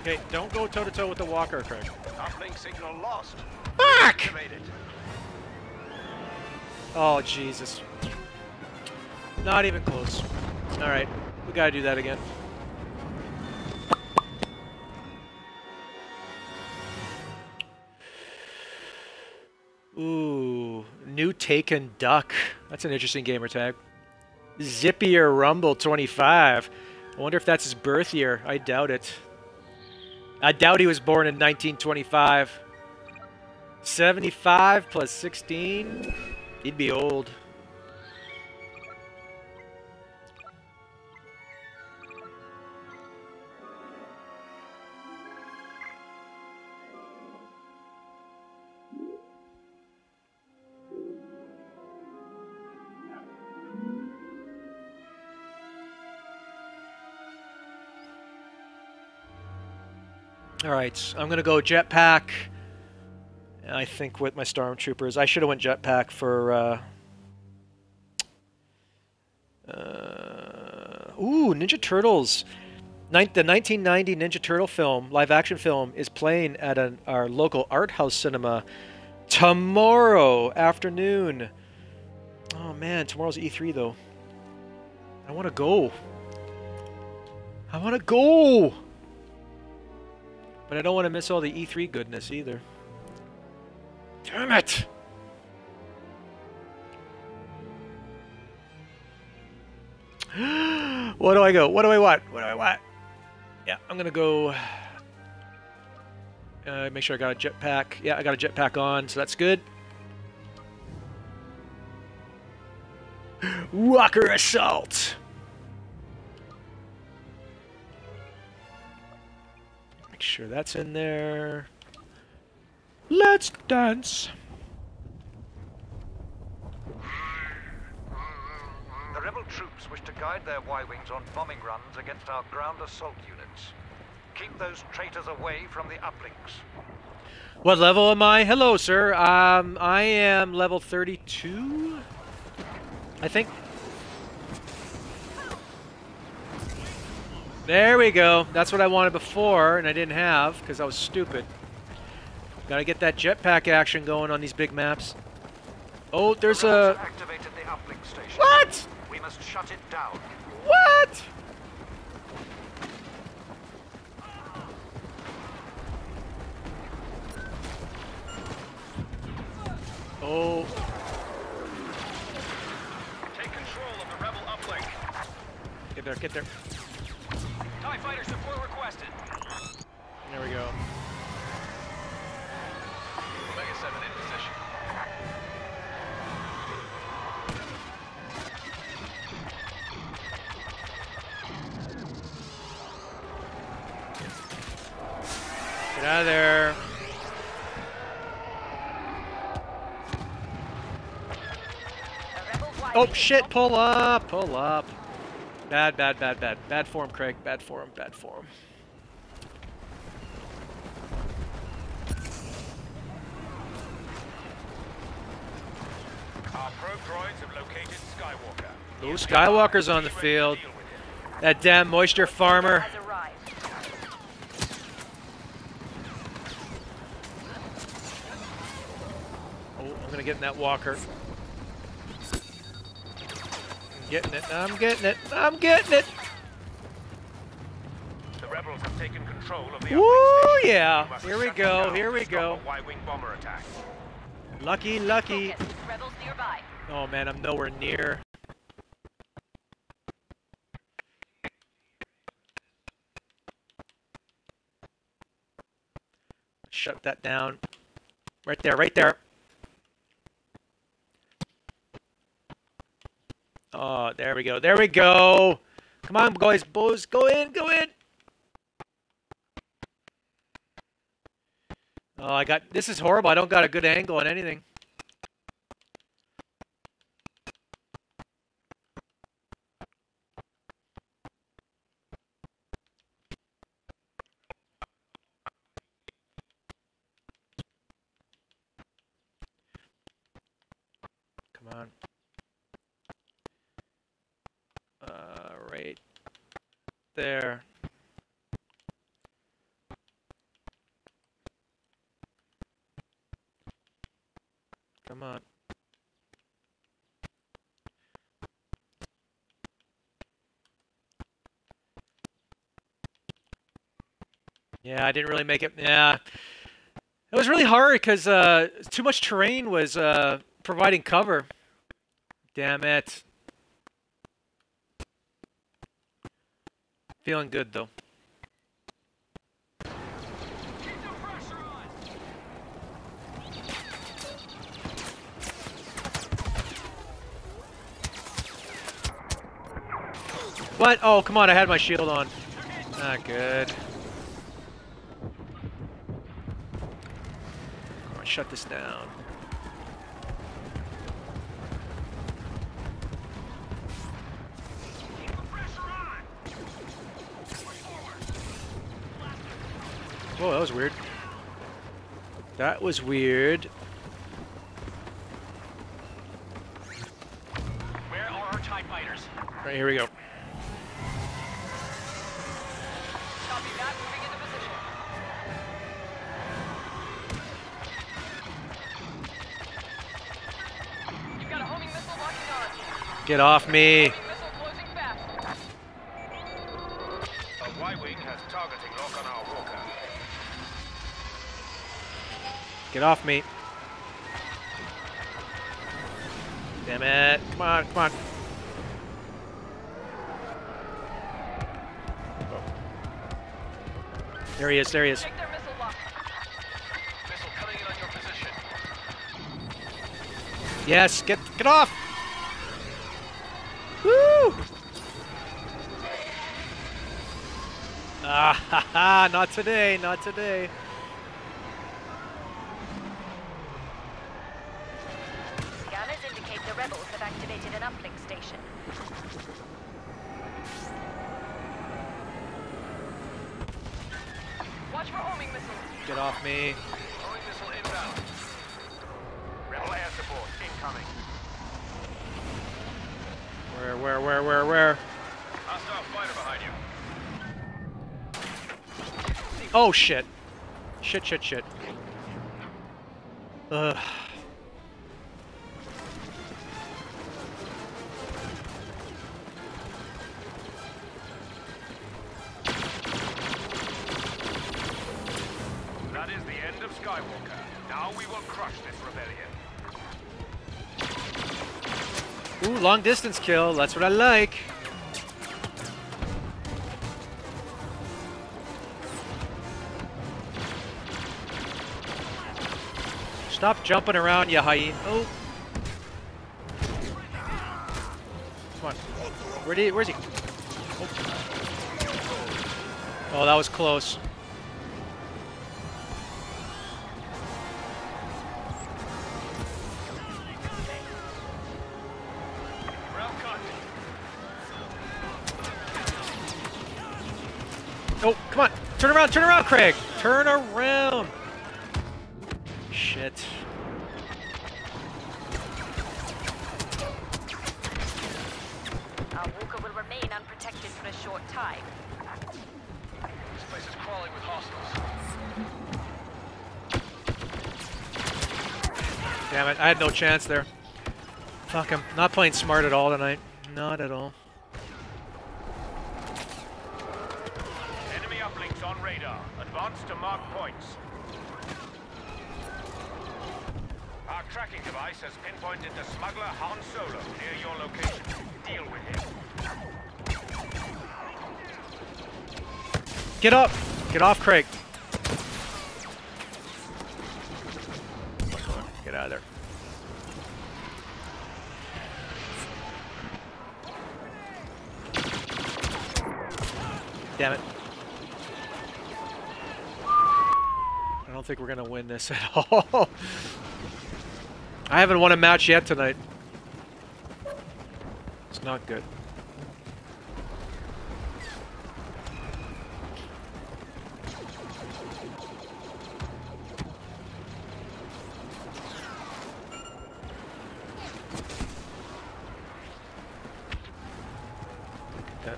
Okay, don't go toe to toe with the walker, Craig. Uplink signal lost. Fuck! Oh Jesus! Not even close. All right, we gotta do that again. Taken Duck. That's an interesting gamer tag. Zippier Rumble 25. I wonder if that's his birth year. I doubt it. I doubt he was born in 1925. 75 plus 16. He'd be old. I'm gonna go jetpack. I think with my stormtroopers, I should have went jetpack for. Uh, uh, ooh, Ninja Turtles. The 1990 Ninja Turtle film, live action film, is playing at an, our local art house cinema tomorrow afternoon. Oh man, tomorrow's E3 though. I want to go. I want to go. But I don't want to miss all the E3 goodness either. Damn it! what do I go? What do I want? What do I want? Yeah, I'm gonna go. Uh, make sure I got a jetpack. Yeah, I got a jetpack on, so that's good. Walker Assault! Make sure that's in there. Let's dance. The rebel troops wish to guide their Y-wings on bombing runs against our ground assault units. Keep those traitors away from the uplinks. What level am I? Hello, sir. Um, I am level 32, I think. There we go. That's what I wanted before, and I didn't have because I was stupid. Gotta get that jetpack action going on these big maps. Oh, there's the a... the uplink station. What? We must shut it down. What? Oh, Take control of the rebel uplink. get there, get there. TIE fighter support requested. There we go. Omega 7 in position. Get out of there. Oh shit, pull up, pull up. Bad, bad, bad, bad. Bad form, Craig. Bad form, bad form. Our probe droids have located Skywalker. Ooh, Skywalker's on the field. That damn moisture farmer. Oh, I'm gonna get in that walker. I'm getting it. I'm getting it. I'm getting it. The rebels have taken control of the Woo, yeah. Here we go, here we go. bomber attack. Lucky, lucky. Rebels nearby. Oh man, I'm nowhere near. Shut that down. Right there, right there. Oh, there we go. There we go. Come on, guys, boys. Go in, go in. Oh, I got. This is horrible. I don't got a good angle on anything. Come on. Uh, right there. Come on. Yeah, I didn't really make it. Yeah. It was really hard because uh, too much terrain was uh, providing cover. Damn it. Feeling good though. What? Oh, come on, I had my shield on. Not good. Shut this down. Whoa, that was weird. That was weird. Where are our TIE fighters? Right, here we go. Copy that. Moving into position. You've got a homing missile locking on. Get off me. Homing missile closing fast. A Y-wing has targeting lock on our walker. Get off me. Damn it. Come on, come on. There he is, there he is. Check their missile lock. Missile coming in on your position. Yes, get get off! Ah not today, not today. Scanners indicate the rebels have activated an uplink station. Watch for homing missiles. Get off me. Throwing missile inbound. Rebel air support incoming. Where, where, where, where, where? Hostile fighter behind you. Oh shit. Shit, shit, shit. Ugh. That is the end of Skywalker. Now we will crush this rebellion. Ooh, long distance kill. That's what I like. Stop jumping around, you hyena. Oh. Come on. Where did he, where's he? Oh. oh, that was close. Oh, come on. Turn around, turn around, Craig. Turn around. Shit. For a short time. This place is crawling with hostiles. Damn it, I had no chance there. Fuck, I'm not playing smart at all tonight. Not at all. Enemy uplinks on radar. Advance to mark points. Our tracking device has pinpointed the smuggler Han Solo near your location. Deal with him. Get up! Get off, Craig. Get out of there. Damn it. I don't think we're gonna win this at all. I haven't won a match yet tonight. It's not good.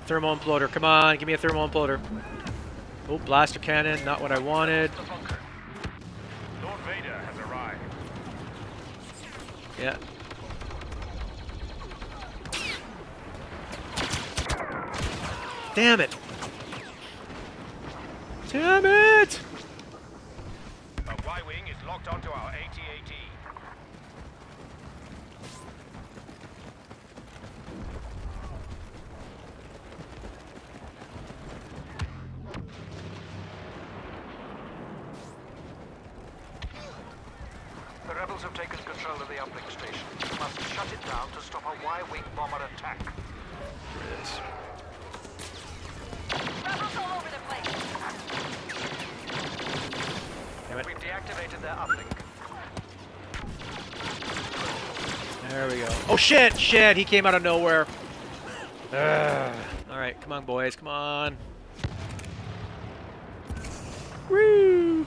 Thermal imploder, come on, give me a thermal imploder. Oh, blaster cannon, not what I wanted. Yeah. Damn it! Damn it! Is locked onto our AT-AT. The rebels have taken control of the uplink station. You must shut it down to stop a Y-wing bomber attack. Rebels all over the place. Damn it. We've deactivated their There we go. Oh shit! Shit! He came out of nowhere. All right, come on, boys, come on. Woo!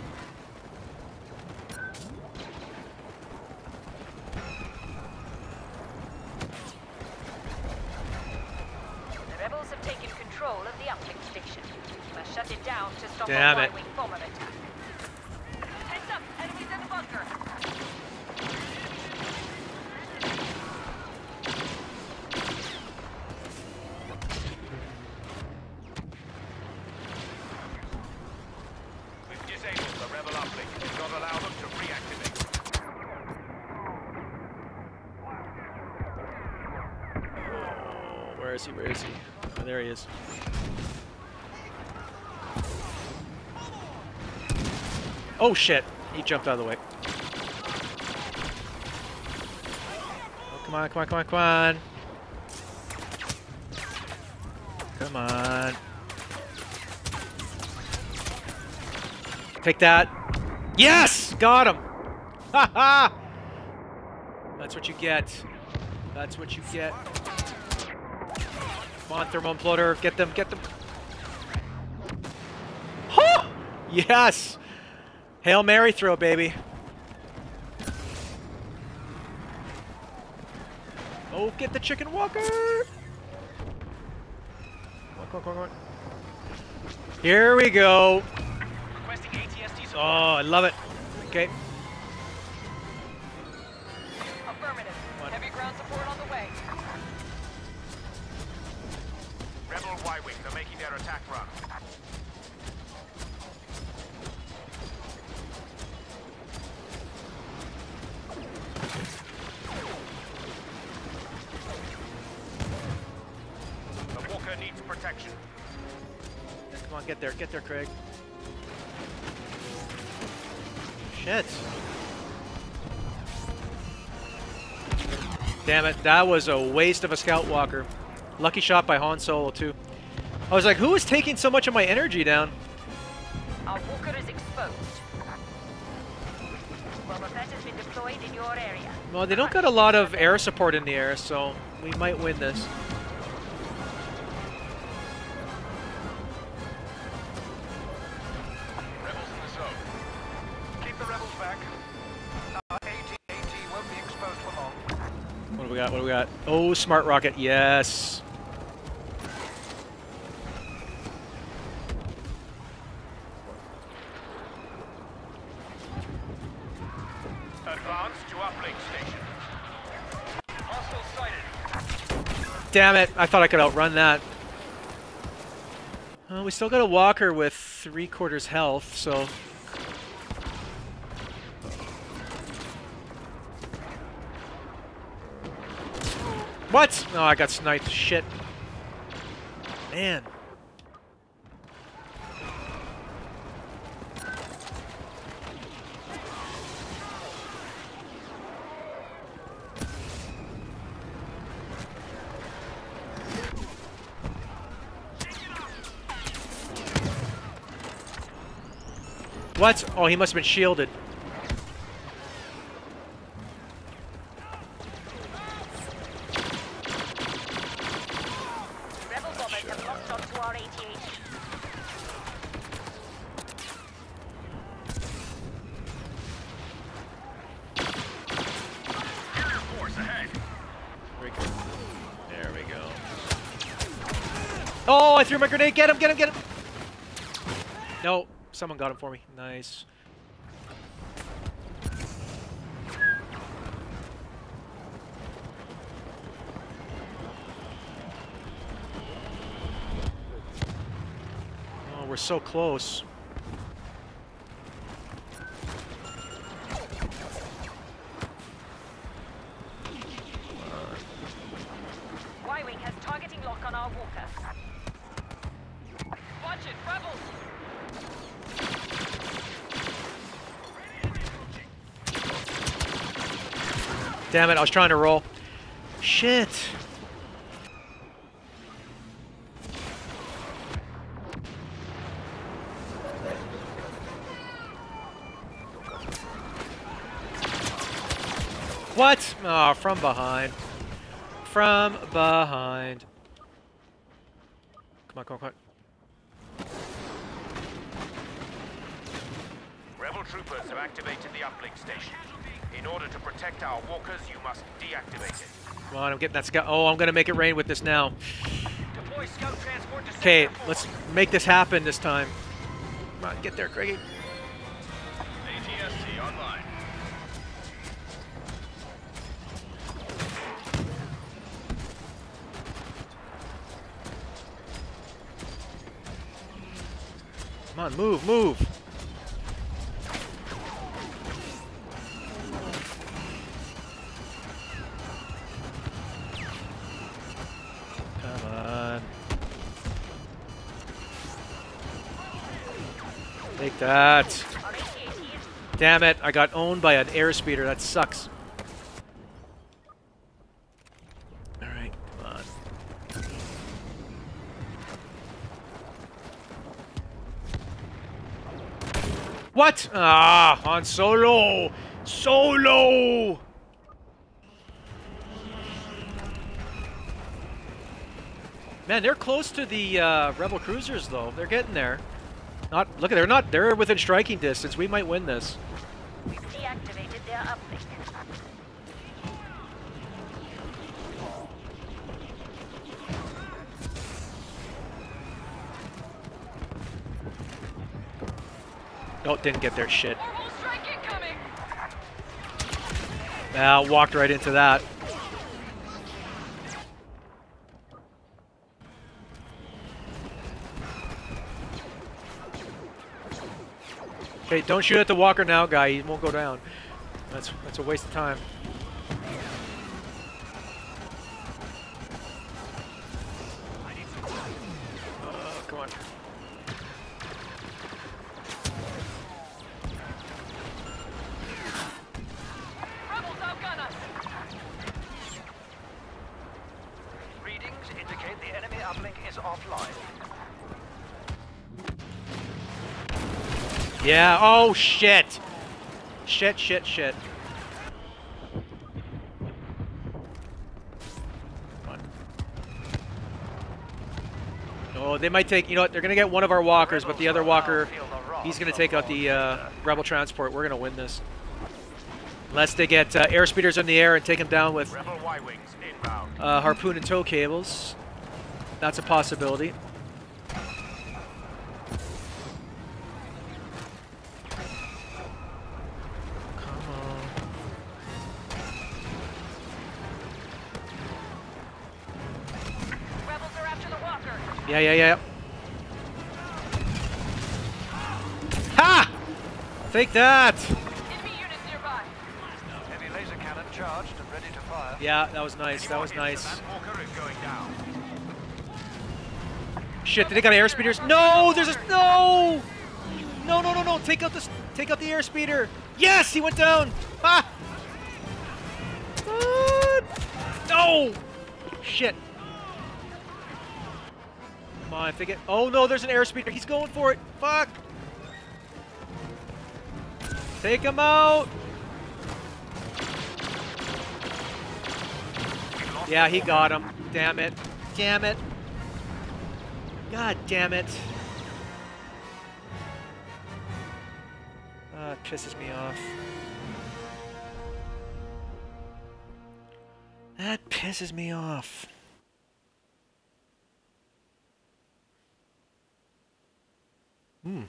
The rebels have taken control of the uplink station. We must shut it down to stop Damn a it. Y-wing bomber attack. Heads up! Enemies in the bunker! We've disabled the rebel uplink. Do not allow them to reactivate. Oh, where is he? Where is he? Oh, there he is. Oh shit! He jumped out of the way. Oh, come on, come on, come on, come on! Come on. Take that. Yes! Got him! Ha ha! That's what you get. That's what you get. Come on, thermal imploder. Get them, get them. Huh! Yes! Hail Mary throw, baby. Oh, get the chicken walker! Here we go. Oh, I love it. That was a waste of a scout walker. Lucky shot by Han Solo, too. I was like, who is taking so much of my energy down? Our walker is exposed. Fett has been deployed in your area. Well, they don't got a lot of air support in the air, so we might win this. Got? What do we got? Oh, smart rocket. Yes. Advance to uplink station. Hostile sighted. Damn it! I thought I could outrun that. Uh, we still got a walker with three quarters health, so. What? Oh, I got sniped. Shit. Man. What? Oh, he must have been shielded. Rebel bombers have locked onto our AT-AT. Force ahead. There we go. Threw my grenade. Get him, get him, get him. No, someone got him for me. Nice. Oh, we're so close. Damn it, I was trying to roll. Shit. What? Oh, from behind. From behind. Come on, come on, come on. Rebel troopers have activated the uplink station. In order to protect our walkers, you must deactivate it. Come on, I'm getting that scout. Oh, I'm gonna make it rain with this now. Deploy scout transport to Okay, let's make this happen this time. Come on, get there, Craigie. ATST online. Come on, move, move. Damn it, I got owned by an airspeeder. That sucks. Alright, come on. What? Ah, Han Solo! Solo! Man, they're close to the uh, Rebel cruisers, though. They're getting there. Not look at they're not they're within striking distance. We might win this. we've deactivated their uplink. Oh, didn't get their shit. Now walked right into that. Okay, don't shoot at the walker now, guy. He won't go down. That's that's a waste of time. Yeah. Oh shit. Shit. Shit. Shit. Oh, they might take. You know what? They're gonna get one of our walkers, but the other walker, he's gonna take out the uh, rebel transport. We're gonna win this. Unless they get uh, airspeeders in the air and take them down with Rebel Y-wings inbound. uh, harpoon and tow cables. That's a possibility. Yeah, yeah, yeah. Ha! Take that! Enemy units nearby. Heavy laser cannon charged and ready to fire. Yeah, that was nice. That was nice. That walker is going down. Shit, did they got air speeders? No, there's a no! No, no, no, no! Take out this. Take out the air speeder. Yes, he went down. Ah! What? No! Shit. Come on, if they get. Oh no, there's an air speeder. He's going for it. Fuck. Take him out. Yeah, he got him. Damn it. Damn it. God damn it. Ah, it pisses me off. That pisses me off. Hmm.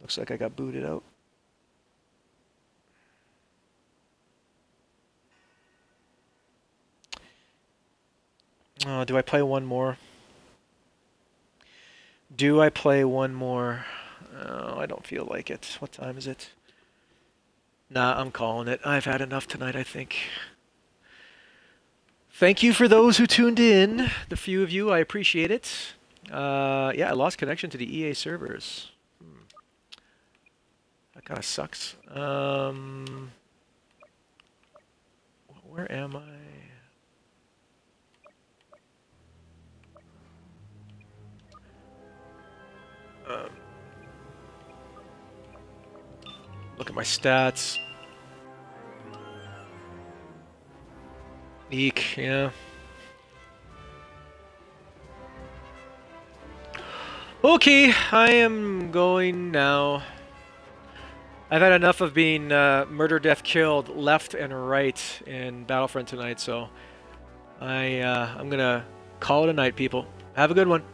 Looks like I got booted out. Oh, do I play one more? Do I play one more? Oh, I don't feel like it. What time is it? Nah, I'm calling it. I've had enough tonight, I think. Thank you for those who tuned in. The few of you, I appreciate it. Uh, yeah, I lost connection to the EA servers. Hmm. That kind of sucks. Um, where am I? Um, look at my stats. Eek, yeah. Okay, I am going now. I've had enough of being uh, murder, death, killed left and right in Battlefront tonight, so I uh, I'm gonna call it a night, people. Have a good one.